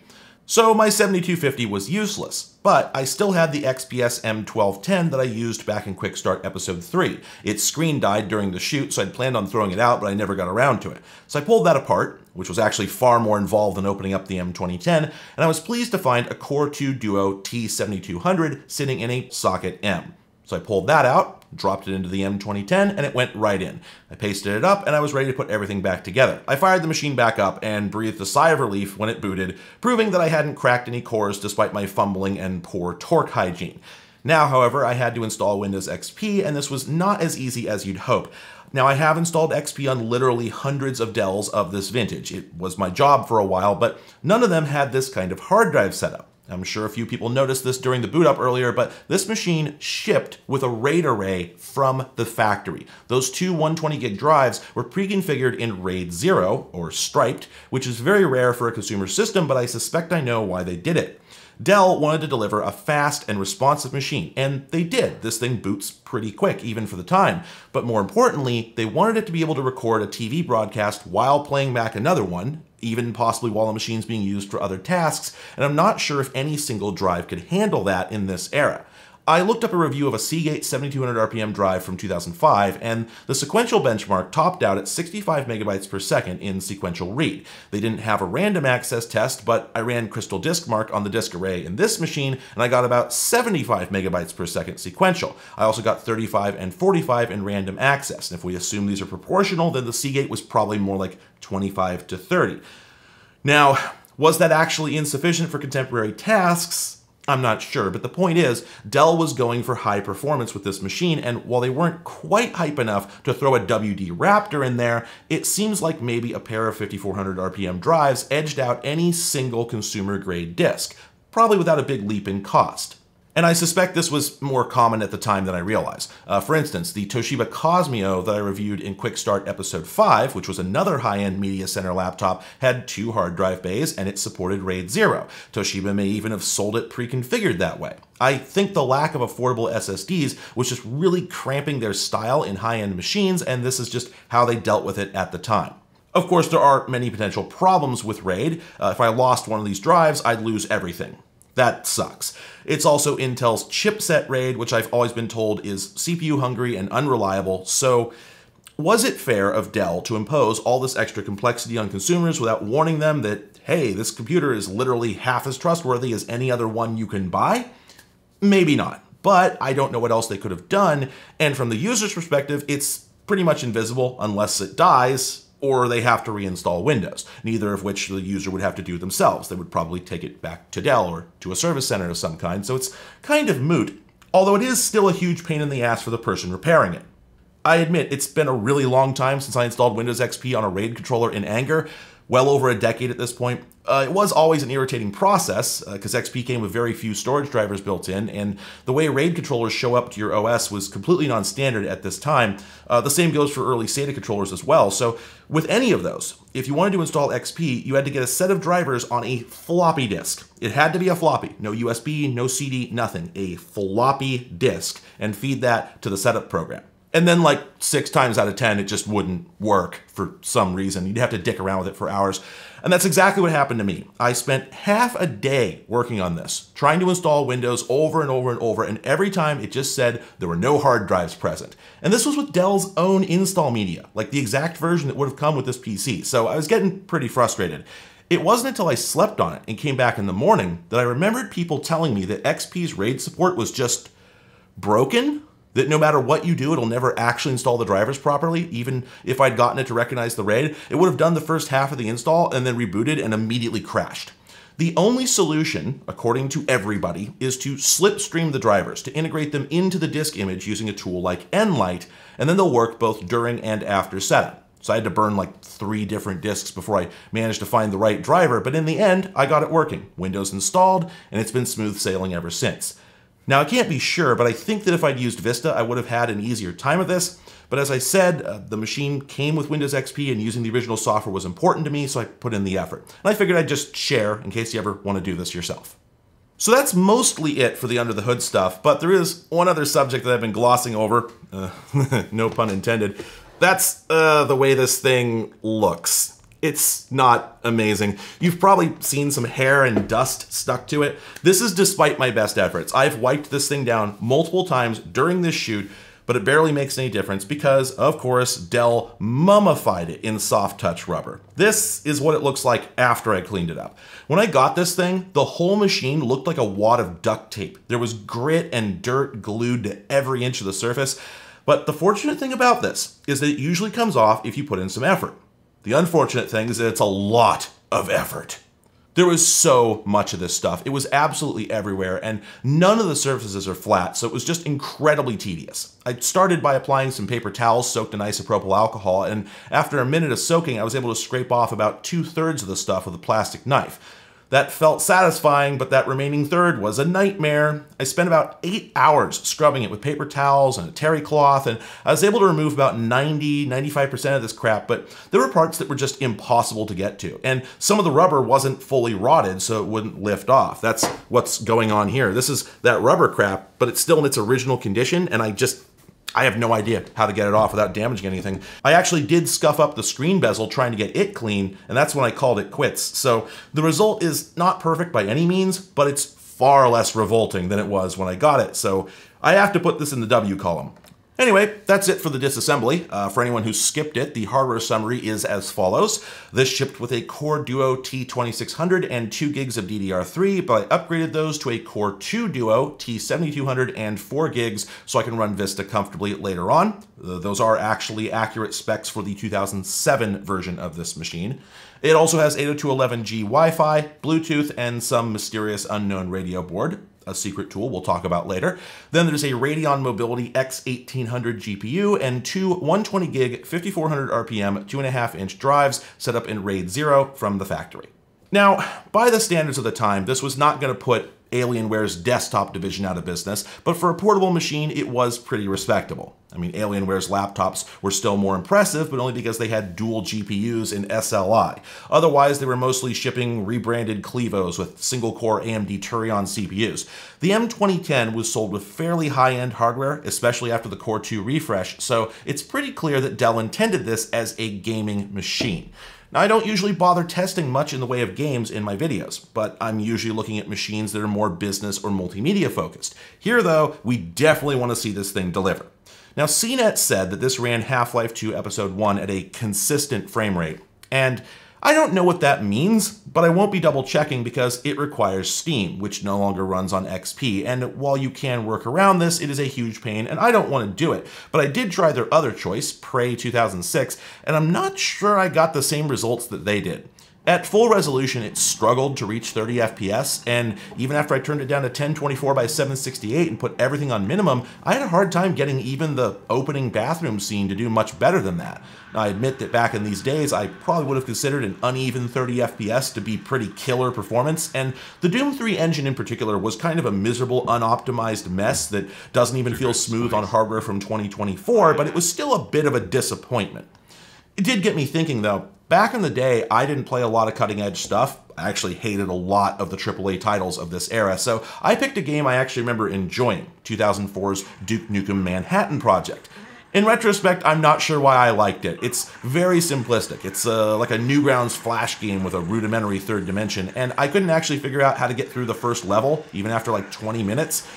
So my 7250 was useless, but I still had the XPS M1210 that I used back in Quick Start episode 3. Its screen died during the shoot, so I'd planned on throwing it out, but I never got around to it. So I pulled that apart, which was actually far more involved than opening up the M2010, and I was pleased to find a Core 2 Duo T7200 sitting in a socket M. So I pulled that out, dropped it into the M2010, and it went right in. I pasted it up, and I was ready to put everything back together. I fired the machine back up and breathed a sigh of relief when it booted, proving that I hadn't cracked any cores despite my fumbling and poor torque hygiene. Now, however, I had to install Windows XP, and this was not as easy as you'd hope. Now, I have installed XP on literally hundreds of Dells of this vintage. It was my job for a while, but none of them had this kind of hard drive setup. I'm sure a few people noticed this during the boot up earlier, but this machine shipped with a RAID array from the factory. Those two 120 gig drives were pre-configured in RAID 0, or striped, which is very rare for a consumer system, but I suspect I know why they did it. Dell wanted to deliver a fast and responsive machine, and they did. This thing boots pretty quick, even for the time. But more importantly, they wanted it to be able to record a TV broadcast while playing back another one, even possibly while the machine's being used for other tasks, and I'm not sure if any single drive could handle that in this era. I looked up a review of a Seagate 7200 RPM drive from 2005, and the sequential benchmark topped out at 65 megabytes per second in sequential read. They didn't have a random access test, but I ran Crystal Disk Mark on the disk array in this machine, and I got about 75 megabytes per second sequential. I also got 35 and 45 in random access, and if we assume these are proportional, then the Seagate was probably more like 25 to 30. Now, was that actually insufficient for contemporary tasks? I'm not sure, but the point is, Dell was going for high performance with this machine, and while they weren't quite hype enough to throw a WD Raptor in there, it seems like maybe a pair of 5400 RPM drives edged out any single consumer grade disk, probably without a big leap in cost. And I suspect this was more common at the time than I realized. Uh, for instance, the Toshiba Qosmio that I reviewed in Quick Start Episode 5, which was another high-end media center laptop, had two hard drive bays and it supported RAID 0. Toshiba may even have sold it pre-configured that way. I think the lack of affordable SSDs was just really cramping their style in high-end machines, and this is just how they dealt with it at the time. Of course, there are many potential problems with RAID. Uh, if I lost one of these drives, I'd lose everything. That sucks. It's also Intel's chipset RAID, which I've always been told is CPU hungry and unreliable, so was it fair of Dell to impose all this extra complexity on consumers without warning them that, hey, this computer is literally half as trustworthy as any other one you can buy? Maybe not, but I don't know what else they could have done, and from the user's perspective, it's pretty much invisible unless it dies, or they have to reinstall Windows, neither of which the user would have to do themselves. They would probably take it back to Dell or to a service center of some kind, so it's kind of moot, although it is still a huge pain in the ass for the person repairing it. I admit, it's been a really long time since I installed Windows XP on a RAID controller in anger, well over a decade at this point. Uh, it was always an irritating process because uh, XP came with very few storage drivers built in, and the way RAID controllers show up to your OS was completely non standard at this time. Uh, the same goes for early SATA controllers as well. So, with any of those, if you wanted to install XP, you had to get a set of drivers on a floppy disk. It had to be a floppy, no USB, no CD, nothing. A floppy disk, and feed that to the setup program. And then, like six times out of 10, it just wouldn't work for some reason. You'd have to dick around with it for hours. And that's exactly what happened to me. I spent half a day working on this, trying to install Windows over and over and over, and every time it just said there were no hard drives present. And this was with Dell's own install media, like the exact version that would have come with this PC. So I was getting pretty frustrated. It wasn't until I slept on it and came back in the morning that I remembered people telling me that XP's RAID support was just broken that no matter what you do, it'll never actually install the drivers properly. Even if I'd gotten it to recognize the RAID, it would have done the first half of the install and then rebooted and immediately crashed. The only solution, according to everybody, is to slipstream the drivers, to integrate them into the disk image using a tool like nLite, and then they'll work both during and after setup. So I had to burn like three different disks before I managed to find the right driver, but in the end, I got it working. Windows installed, and it's been smooth sailing ever since. Now, I can't be sure, but I think that if I'd used Vista, I would have had an easier time of this. But as I said, uh, the machine came with Windows XP and using the original software was important to me, so I put in the effort. And I figured I'd just share in case you ever want to do this yourself. So that's mostly it for the under the hood stuff, but there is one other subject that I've been glossing over, uh, (laughs) no pun intended. That's uh, the way this thing looks. It's not amazing. You've probably seen some hair and dust stuck to it. This is despite my best efforts. I've wiped this thing down multiple times during this shoot, but it barely makes any difference because, of course, Dell mummified it in soft touch rubber. This is what it looks like after I cleaned it up. When I got this thing, the whole machine looked like a wad of duct tape. There was grit and dirt glued to every inch of the surface. But the fortunate thing about this is that it usually comes off if you put in some effort. The unfortunate thing is that it's a lot of effort. There was so much of this stuff. It was absolutely everywhere, and none of the surfaces are flat, so it was just incredibly tedious. I started by applying some paper towels soaked in isopropyl alcohol, and after a minute of soaking, I was able to scrape off about two thirds of the stuff with a plastic knife. That felt satisfying, but that remaining third was a nightmare. I spent about eight hours scrubbing it with paper towels and a terry cloth, and I was able to remove about 90, 95% of this crap, but there were parts that were just impossible to get to. And some of the rubber wasn't fully rotted, so it wouldn't lift off. That's what's going on here. This is that rubber crap, but it's still in its original condition, and I just I have no idea how to get it off without damaging anything. I actually did scuff up the screen bezel trying to get it clean, and that's when I called it quits. So the result is not perfect by any means, but it's far less revolting than it was when I got it. So I have to put this in the W column. Anyway, that's it for the disassembly. Uh, for anyone who skipped it, the hardware summary is as follows. This shipped with a Core Duo T2600 and 2 gigs of DDR3, but I upgraded those to a Core 2 Duo T7200 and 4 gigs so I can run Vista comfortably later on. Those are actually accurate specs for the 2007 version of this machine. It also has 802.11g Wi-Fi, Bluetooth, and some mysterious unknown radio board a secret tool we'll talk about later. Then there's a Radeon Mobility X1800 GPU and two 120 gig 5400 RPM 2.5 inch drives set up in RAID 0 from the factory. Now, by the standards of the time, this was not going to put Alienware's desktop division out of business, but for a portable machine, it was pretty respectable. I mean, Alienware's laptops were still more impressive, but only because they had dual GPUs in SLI. Otherwise, they were mostly shipping rebranded Clevos with single-core AMD Turion CPUs. The M2010 was sold with fairly high-end hardware, especially after the Core 2 refresh, so it's pretty clear that Dell intended this as a gaming machine. Now, I don't usually bother testing much in the way of games in my videos, but I'm usually looking at machines that are more business or multimedia focused. Here, though, we definitely want to see this thing deliver. Now, CNET said that this ran Half-Life 2 Episode 1 at a consistent frame rate, and I don't know what that means, but I won't be double checking because it requires Steam, which no longer runs on XP. And while you can work around this, it is a huge pain and I don't want to do it. But I did try their other choice, Prey 2006, and I'm not sure I got the same results that they did. At full resolution, it struggled to reach 30 FPS, and even after I turned it down to 1024 by 768 and put everything on minimum, I had a hard time getting even the opening bathroom scene to do much better than that. Now, I admit that back in these days, I probably would have considered an uneven 30 FPS to be pretty killer performance, and the Doom 3 engine in particular was kind of a miserable, unoptimized mess that doesn't even feel smooth on hardware from 2024, but it was still a bit of a disappointment. It did get me thinking though, Back in the day, I didn't play a lot of cutting edge stuff. I actually hated a lot of the AAA titles of this era, so I picked a game I actually remember enjoying 2004's Duke Nukem Manhattan Project. In retrospect, I'm not sure why I liked it. It's very simplistic. It's uh, like a Newgrounds Flash game with a rudimentary third dimension, and I couldn't actually figure out how to get through the first level, even after like 20 minutes.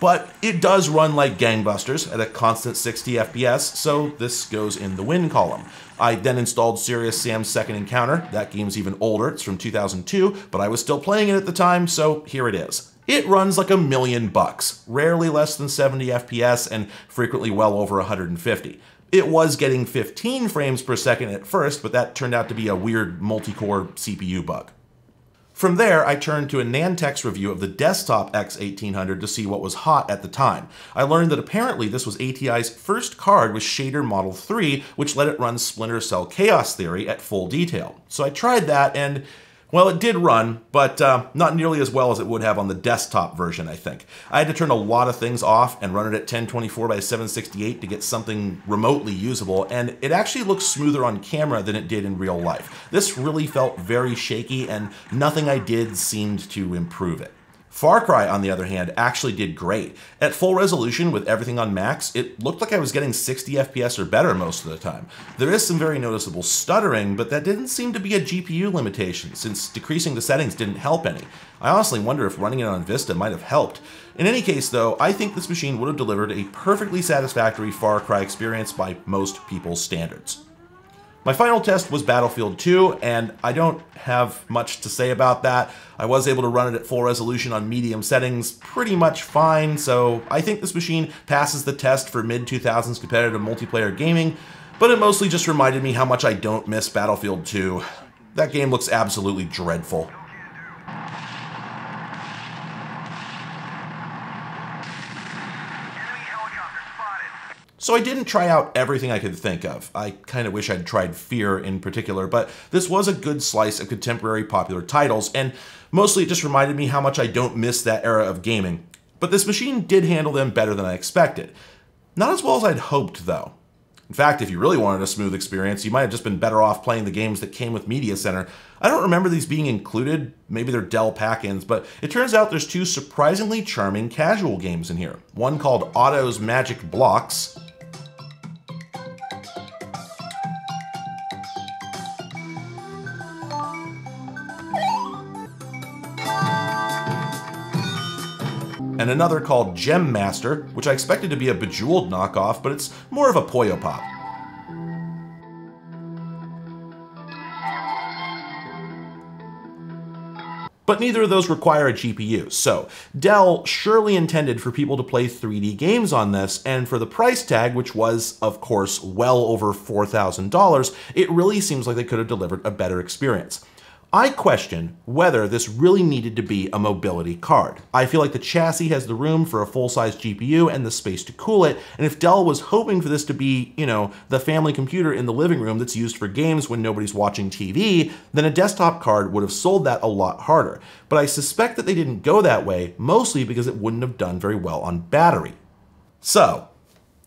But it does run like gangbusters at a constant 60 FPS, so this goes in the win column. I then installed Serious Sam's Second Encounter. That game's even older, it's from 2002, but I was still playing it at the time, so here it is. It runs like a million bucks, rarely less than 70 FPS and frequently well over 150. It was getting 15 frames per second at first, but that turned out to be a weird multi-core CPU bug. From there, I turned to a AnandTech review of the desktop X1800 to see what was hot at the time. I learned that apparently this was ATI's first card with Shader Model 3, which let it run Splinter Cell Chaos Theory at full detail. So I tried that and well, it did run, but uh, not nearly as well as it would have on the desktop version, I think. I had to turn a lot of things off and run it at 1024 by 768 to get something remotely usable, and it actually looks smoother on camera than it did in real life. This really felt very shaky, and nothing I did seemed to improve it. Far Cry, on the other hand, actually did great. At full resolution with everything on max, it looked like I was getting 60 FPS or better most of the time. There is some very noticeable stuttering, but that didn't seem to be a GPU limitation, since decreasing the settings didn't help any. I honestly wonder if running it on Vista might have helped. In any case, though, I think this machine would have delivered a perfectly satisfactory Far Cry experience by most people's standards. My final test was Battlefield 2, and I don't have much to say about that. I was able to run it at full resolution on medium settings pretty much fine, so I think this machine passes the test for mid-2000s competitive multiplayer gaming, but it mostly just reminded me how much I don't miss Battlefield 2. That game looks absolutely dreadful. So I didn't try out everything I could think of. I kind of wish I'd tried Fear in particular, but this was a good slice of contemporary popular titles, and mostly it just reminded me how much I don't miss that era of gaming. But this machine did handle them better than I expected. Not as well as I'd hoped, though. In fact, if you really wanted a smooth experience, you might have just been better off playing the games that came with Media Center. I don't remember these being included, maybe they're Dell pack-ins, but it turns out there's two surprisingly charming casual games in here. One called Otto's Magic Blocks, and another called Gem Master, which I expected to be a Bejeweled knockoff, but it's more of a Puyo Pop. But neither of those require a GPU, so Dell surely intended for people to play 3D games on this, and for the price tag, which was, of course, well over $4,000, it really seems like they could have delivered a better experience. I question whether this really needed to be a mobility card. I feel like the chassis has the room for a full-size GPU and the space to cool it, and if Dell was hoping for this to be, you know, the family computer in the living room that's used for games when nobody's watching TV, then a desktop card would have sold that a lot harder. But I suspect that they didn't go that way, mostly because it wouldn't have done very well on battery. So,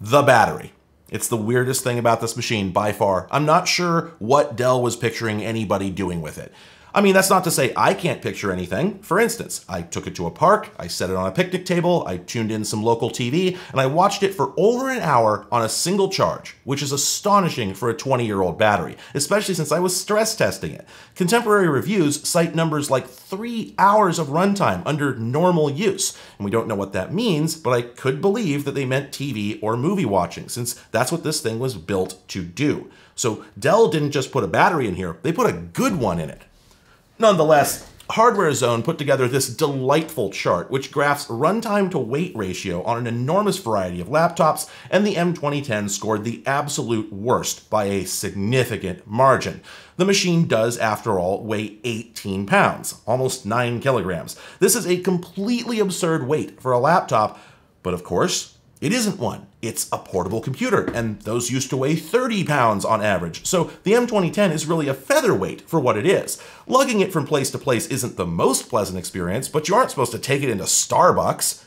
the battery. It's the weirdest thing about this machine by far. I'm not sure what Dell was picturing anybody doing with it. I mean, that's not to say I can't picture anything. For instance, I took it to a park, I set it on a picnic table, I tuned in some local TV, and I watched it for over an hour on a single charge, which is astonishing for a 20 year old battery, especially since I was stress testing it. Contemporary reviews cite numbers like three hours of runtime under normal use, and we don't know what that means, but I could believe that they meant TV or movie watching, since that's what this thing was built to do. So Dell didn't just put a battery in here, they put a good one in it. Nonetheless, Hardware Zone put together this delightful chart which graphs runtime to weight ratio on an enormous variety of laptops, and the M2010 scored the absolute worst by a significant margin. The machine does, after all, weigh 18 pounds, almost 9 kilograms. This is a completely absurd weight for a laptop, but of course, it isn't one. It's a portable computer, and those used to weigh 30 pounds on average. So the M2010 is really a featherweight for what it is. Lugging it from place to place isn't the most pleasant experience, but you aren't supposed to take it into Starbucks.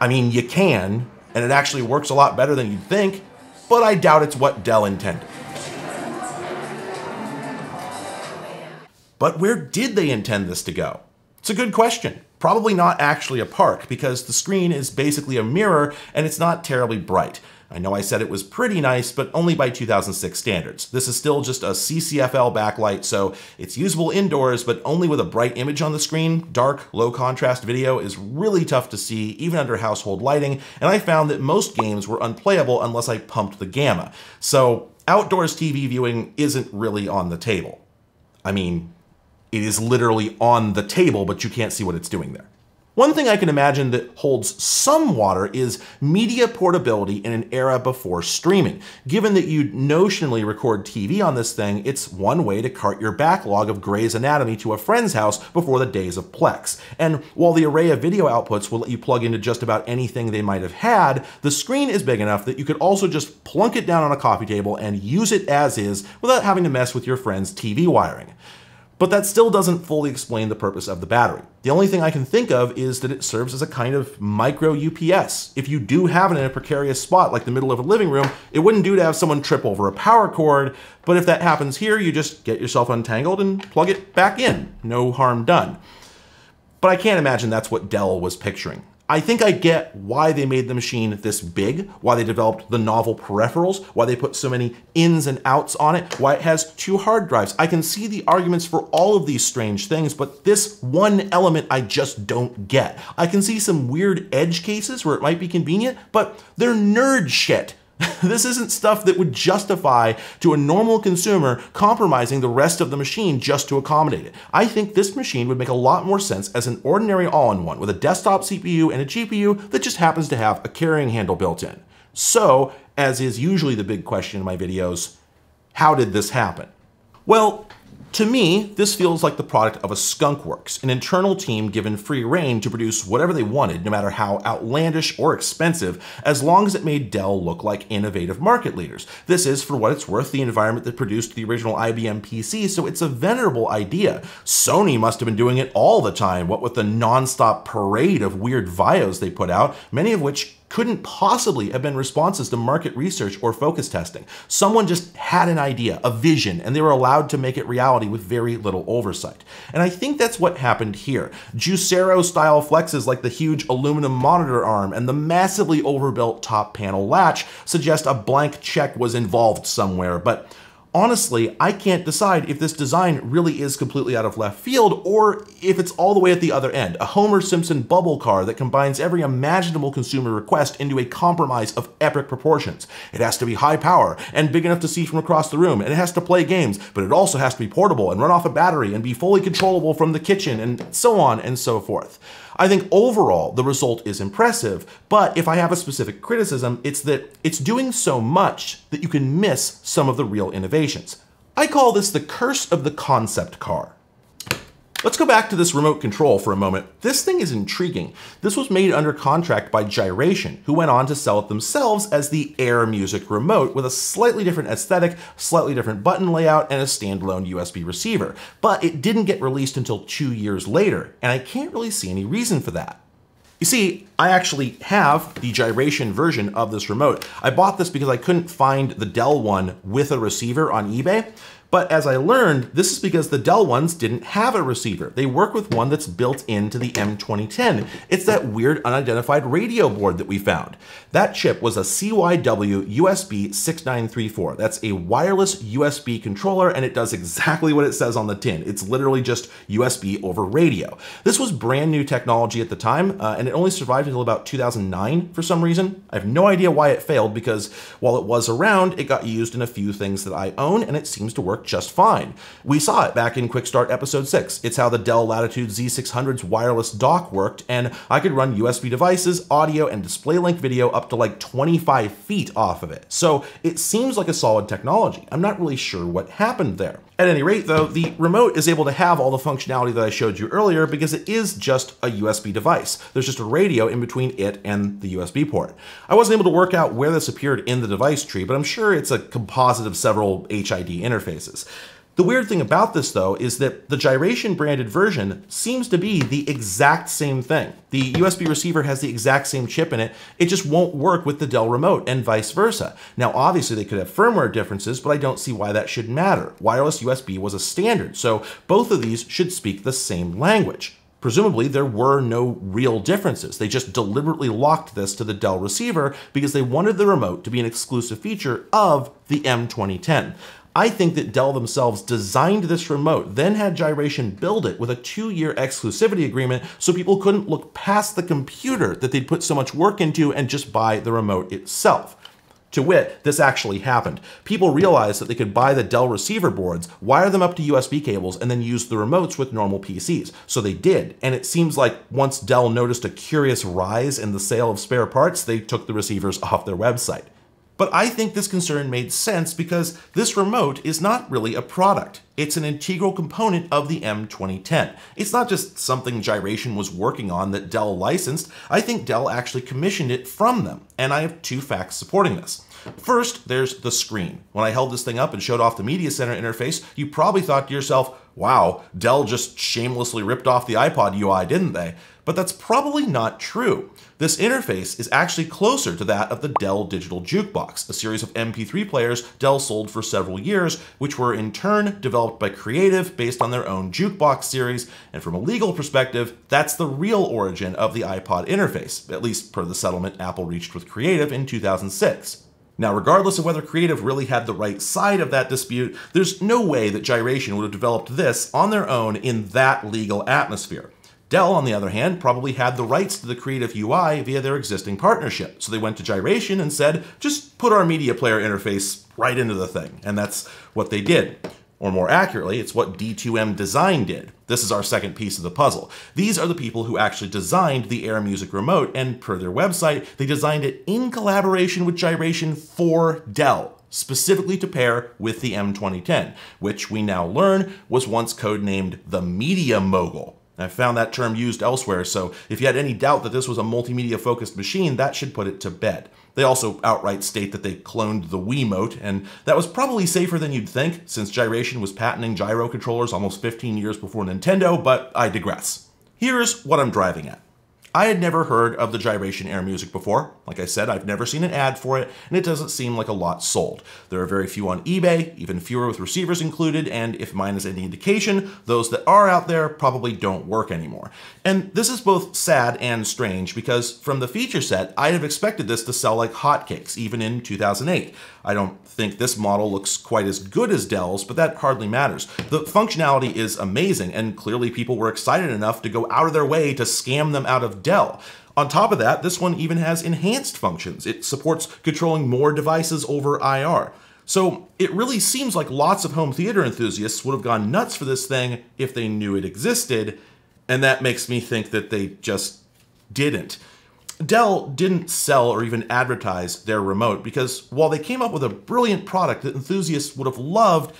I mean, you can, and it actually works a lot better than you'd think, but I doubt it's what Dell intended. But where did they intend this to go? It's a good question. Probably not actually a park because the screen is basically a mirror and it's not terribly bright. I know I said it was pretty nice, but only by 2006 standards. This is still just a CCFL backlight, so it's usable indoors, but only with a bright image on the screen. Dark, low contrast video is really tough to see, even under household lighting, and I found that most games were unplayable unless I pumped the gamma. So outdoors TV viewing isn't really on the table. I mean, it is literally on the table, but you can't see what it's doing there. One thing I can imagine that holds some water is media portability in an era before streaming. Given that you notionally record TV on this thing, it's one way to cart your backlog of Grey's Anatomy to a friend's house before the days of Plex. And while the array of video outputs will let you plug into just about anything they might have had, the screen is big enough that you could also just plunk it down on a coffee table and use it as is without having to mess with your friend's TV wiring. But that still doesn't fully explain the purpose of the battery. The only thing I can think of is that it serves as a kind of micro UPS. If you do have it in a precarious spot like the middle of a living room, it wouldn't do to have someone trip over a power cord, but if that happens here, you just get yourself untangled and plug it back in. No harm done. But I can't imagine that's what Dell was picturing. I think I get why they made the machine this big, why they developed the novel peripherals, why they put so many ins and outs on it, why it has two hard drives. I can see the arguments for all of these strange things, but this one element I just don't get. I can see some weird edge cases where it might be convenient, but they're nerd shit. (laughs) this isn't stuff that would justify to a normal consumer compromising the rest of the machine just to accommodate it. I think this machine would make a lot more sense as an ordinary all-in-one with a desktop CPU and a GPU that just happens to have a carrying handle built in. So, as is usually the big question in my videos, how did this happen? Well, to me, this feels like the product of a skunkworks, an internal team given free reign to produce whatever they wanted, no matter how outlandish or expensive, as long as it made Dell look like innovative market leaders. This is, for what it's worth, the environment that produced the original IBM PC, so it's a venerable idea. Sony must have been doing it all the time, what with the non-stop parade of weird VAIOs they put out, many of which couldn't possibly have been responses to market research or focus testing. Someone just had an idea, a vision, and they were allowed to make it reality with very little oversight. And I think that's what happened here. Juicero style flexes like the huge aluminum monitor arm and the massively overbuilt top panel latch suggest a blank check was involved somewhere, but honestly, I can't decide if this design really is completely out of left field or if it's all the way at the other end, a Homer Simpson bubble car that combines every imaginable consumer request into a compromise of epic proportions. It has to be high power and big enough to see from across the room, and it has to play games, but it also has to be portable and run off a battery and be fully controllable from the kitchen and so on and so forth. I think overall the result is impressive, but if I have a specific criticism, it's that it's doing so much that you can miss some of the real innovations. I call this the curse of the concept car. Let's go back to this remote control for a moment. This thing is intriguing. This was made under contract by Gyration, who went on to sell it themselves as the Air Music Remote with a slightly different aesthetic, slightly different button layout, and a standalone USB receiver. But it didn't get released until two years later, and I can't really see any reason for that. You see, I actually have the gyration version of this remote. I bought this because I couldn't find the Dell one with a receiver on eBay, but as I learned, this is because the Dell ones didn't have a receiver. They work with one that's built into the M2010. It's that weird unidentified radio board that we found. That chip was a CYW USB 6934. That's a wireless USB controller and it does exactly what it says on the tin. It's literally just USB over radio. This was brand new technology at the time uh, and it only survived until about 2009 for some reason. I have no idea why it failed because while it was around, it got used in a few things that I own and it seems to work work just fine. We saw it back in Quick Start episode 6. It's how the Dell Latitude Z600's wireless dock worked, and I could run USB devices, audio, and display DisplayLink video up to like 25 feet off of it. So it seems like a solid technology. I'm not really sure what happened there. At any rate, though, the remote is able to have all the functionality that I showed you earlier because it is just a USB device. There's just a radio in between it and the USB port. I wasn't able to work out where this appeared in the device tree, but I'm sure it's a composite of several HID interfaces. The weird thing about this, though, is that the Gyration branded version seems to be the exact same thing. The USB receiver has the exact same chip in it, it just won't work with the Dell remote and vice versa. Now, obviously, they could have firmware differences, but I don't see why that should matter. Wireless USB was a standard, so both of these should speak the same language. Presumably, there were no real differences. They just deliberately locked this to the Dell receiver because they wanted the remote to be an exclusive feature of the M2010. I think that Dell themselves designed this remote, then had Gyration build it with a two-year exclusivity agreement so people couldn't look past the computer that they'd put so much work into and just buy the remote itself. To wit, this actually happened. People realized that they could buy the Dell receiver boards, wire them up to USB cables, and then use the remotes with normal PCs. So they did, and it seems like once Dell noticed a curious rise in the sale of spare parts, they took the receivers (laughs) off their website. But I think this concern made sense because this remote is not really a product. It's an integral component of the M2010. It's not just something Gyration was working on that Dell licensed. I think Dell actually commissioned it from them, and I have two facts supporting this. First, there's the screen. When I held this thing up and showed off the Media Center interface, you probably thought to yourself, wow, Dell just shamelessly ripped off the iPod UI, didn't they? But that's probably not true. This interface is actually closer to that of the Dell Digital Jukebox, a series of MP3 players Dell sold for several years, which were in turn developed by Creative based on their own jukebox series, and from a legal perspective, that's the real origin of the iPod interface, at least per the settlement Apple reached with Creative in 2006. Now, regardless of whether Creative really had the right side of that dispute, there's no way that Gyration would have developed this on their own in that legal atmosphere. Dell, on the other hand, probably had the rights to the Creative UI via their existing partnership. So they went to Gyration and said, just put our media player interface right into the thing. And that's what they did. Or more accurately, it's what D2M Design did. This is our second piece of the puzzle. These are the people who actually designed the Air Music Remote, and per their website, they designed it in collaboration with Gyration for Dell specifically to pair with the M2010, which we now learn was once codenamed the Media Mogul. I found that term used elsewhere, so if you had any doubt that this was a multimedia focused machine, that should put it to bed. They also outright state that they cloned the Wiimote, and that was probably safer than you'd think, since Gyration was patenting gyro controllers almost 15 years before Nintendo, but I digress. Here's what I'm driving at. I had never heard of the Gyration Air Music before. Like I said, I've never seen an ad for it, and it doesn't seem like a lot sold. There are very few on eBay, even fewer with receivers included, and if mine is any indication, those that are out there probably don't work anymore. And this is both sad and strange because from the feature set, I'd have expected this to sell like hotcakes, even in 2008. I don't think this model looks quite as good as Dell's, but that hardly matters. The functionality is amazing, and clearly people were excited enough to go out of their way to scam them out of Dell. On top of that, this one even has enhanced functions. It supports controlling more devices over IR. So it really seems like lots of home theater enthusiasts would have gone nuts for this thing if they knew it existed, and that makes me think that they just didn't. Dell didn't sell or even advertise their remote because while they came up with a brilliant product that enthusiasts would have loved,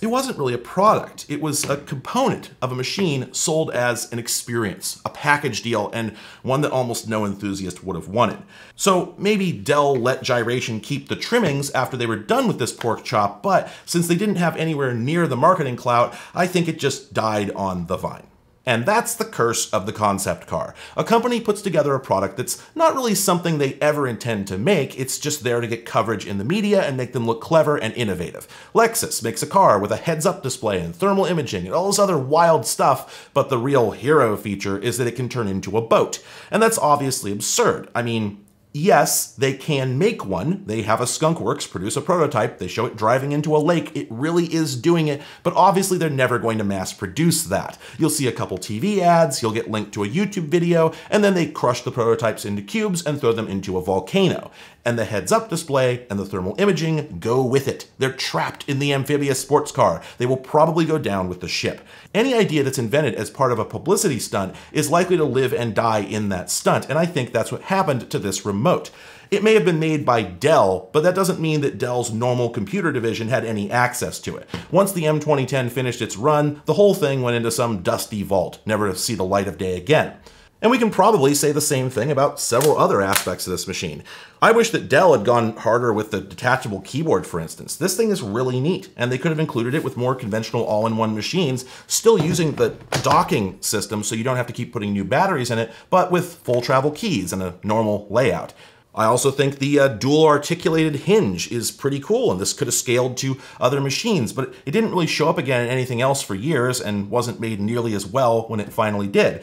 it wasn't really a product. It was a component of a machine sold as an experience, a package deal, and one that almost no enthusiast would have wanted. So maybe Dell let Gyration keep the trimmings after they were done with this pork chop, but since they didn't have anywhere near the marketing clout, I think it just died on the vine. And that's the curse of the concept car. A company puts together a product that's not really something they ever intend to make, it's just there to get coverage in the media and make them look clever and innovative. Lexus makes a car with a heads-up display and thermal imaging and all this other wild stuff, but the real hero feature is that it can turn into a boat. And that's obviously absurd. I mean, yes, they can make one. They have a skunkworks produce a prototype, they show it driving into a lake, it really is doing it, but obviously they're never going to mass produce that. You'll see a couple TV ads, you'll get linked to a YouTube video, and then they crush the prototypes into cubes and throw them into a volcano. And the heads-up display and the thermal imaging go with it. They're trapped in the amphibious sports car. They will probably go down with the ship. Any idea that's invented as part of a publicity stunt is likely to live and die in that stunt, and I think that's what happened to this remote. It may have been made by Dell, but that doesn't mean that Dell's normal computer division had any access to it. Once the M2010 finished its run, the whole thing went into some dusty vault, never to see the light of day again. And we can probably say the same thing about several other aspects of this machine. I wish that Dell had gone harder with the detachable keyboard, for instance. This thing is really neat, and they could have included it with more conventional all-in-one machines, still using the docking system so you don't have to keep putting new batteries in it, but with full travel keys and a normal layout. I also think the uh, dual articulated hinge is pretty cool, and this could have scaled to other machines, but it didn't really show up again in anything else for years and wasn't made nearly as well when it finally did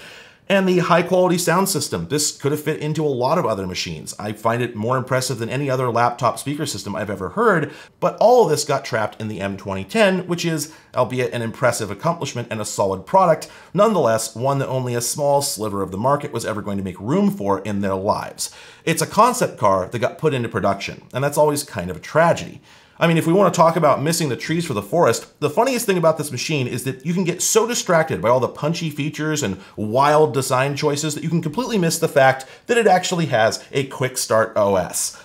and the high quality sound system. This could have fit into a lot of other machines. I find it more impressive than any other laptop speaker system I've ever heard, but all of this got trapped in the M2010, which is, albeit an impressive accomplishment and a solid product, nonetheless one that only a small sliver of the market was ever going to make room for in their lives. It's a concept car that got put into production, and that's always kind of a tragedy. I mean, if we want to talk about missing the trees for the forest, the funniest thing about this machine is that you can get so distracted by all the punchy features and wild design choices that you can completely miss the fact that it actually has a quick start OS.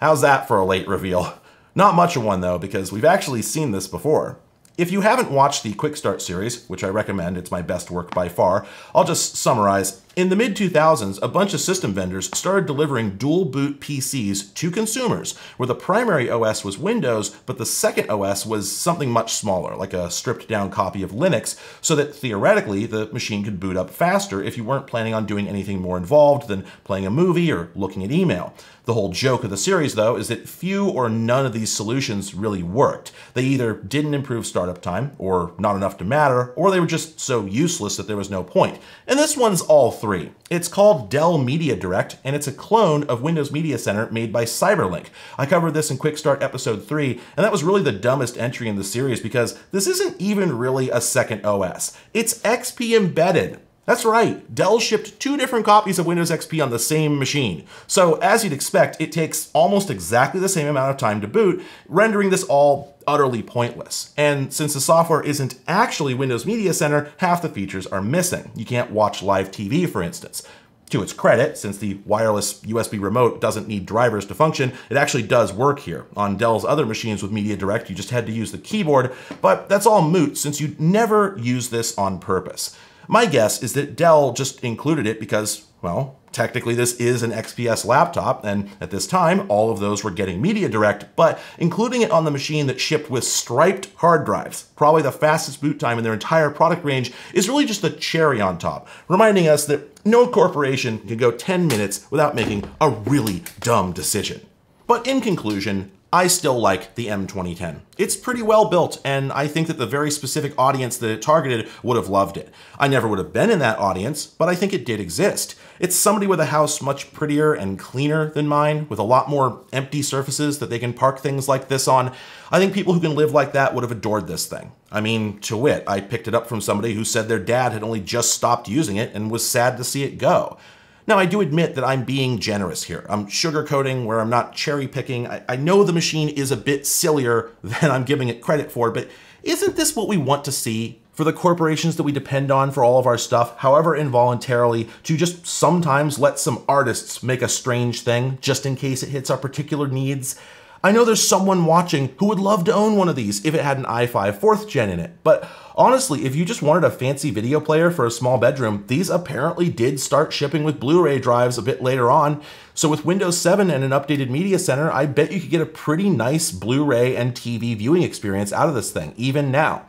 How's that for a late reveal? Not much of one though, because we've actually seen this before. If you haven't watched the Quick Start series, which I recommend, it's my best work by far, I'll just summarize. In the mid 2000s, a bunch of system vendors started delivering dual boot PCs to consumers, where the primary OS was Windows, but the second OS was something much smaller, like a stripped down copy of Linux, so that theoretically the machine could boot up faster if you weren't planning on doing anything more involved than playing a movie or looking at email. The whole joke of the series, though, is that few or none of these solutions really worked. They either didn't improve startup time, or not enough to matter, or they were just so useless that there was no point. And this one's all three. It's called Dell Media Direct, and it's a clone of Windows Media Center made by Cyberlink. I covered this in Quick Start Episode 3, and that was really the dumbest entry in the series because this isn't even really a second OS. It's XP embedded. That's right, Dell shipped two different copies of Windows XP on the same machine. So, as you'd expect, it takes almost exactly the same amount of time to boot, rendering this all utterly pointless. And since the software isn't actually Windows Media Center, half the features are missing. You can't watch live TV, for instance. To its credit, since the wireless USB remote doesn't need drivers to function, it actually does work here. On Dell's other machines with Media Direct, you just had to use the keyboard, but that's all moot since you'd never use this on purpose. My guess is that Dell just included it because, well, technically this is an XPS laptop, and at this time, all of those were getting Media Direct, but including it on the machine that shipped with striped hard drives, probably the fastest boot time in their entire product range, is really just the cherry on top, reminding us that no corporation can go 10 minutes without making a really dumb decision. But in conclusion, I still like the M2010. It's pretty well built, and I think that the very specific audience that it targeted would have loved it. I never would have been in that audience, but I think it did exist. It's somebody with a house much prettier and cleaner than mine, with a lot more empty surfaces that they can park things like this on. I think people who can live like that would have adored this thing. I mean, to wit, I picked it up from somebody who said their dad had only just stopped using it and was sad to see it go. Now, I do admit that I'm being generous here. I'm sugarcoating where I'm not cherry picking. I, I, know the machine is a bit sillier (laughs) than I'm giving it credit for, but isn't this what we want to see? For the corporations that we depend on for all of our stuff, however involuntarily, to just sometimes let some artists make a strange thing just in case it hits our particular needs. I know there's someone watching who would love to own one of these if it had an i5 4th gen in it, but honestly, if you just wanted a fancy video player for a small bedroom, these apparently did start shipping with Blu-ray drives a bit later on. So with Windows 7 and an updated media center, I bet you could get a pretty nice Blu-ray and TV viewing experience out of this thing, even now.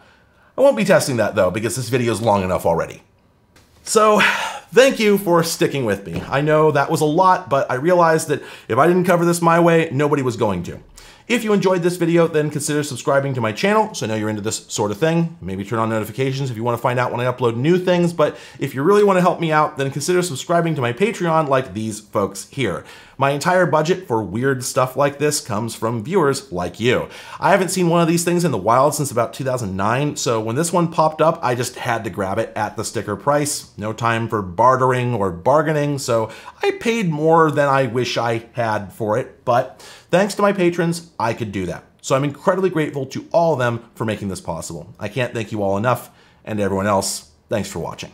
I won't be testing that though, because this video is long enough already. So, thank you for sticking with me. I know that was a lot, but I realized that if I didn't cover this my way, nobody was going to. If you enjoyed this video, then consider subscribing to my channel so I know you're into this sort of thing. Maybe turn on notifications if you want to find out when I upload new things, but if you really want to help me out, then consider subscribing to my Patreon like these folks here. My entire budget for weird stuff like this comes from viewers like you. I haven't seen one of these things in the wild since about 2009, so when this one popped up, I just had to grab it at the sticker price. No time for bartering or bargaining, so I paid more than I wish I had for it, but thanks to my patrons, I could do that. So I'm incredibly grateful to all of them for making this possible. I can't thank you all enough, and everyone else, thanks for watching.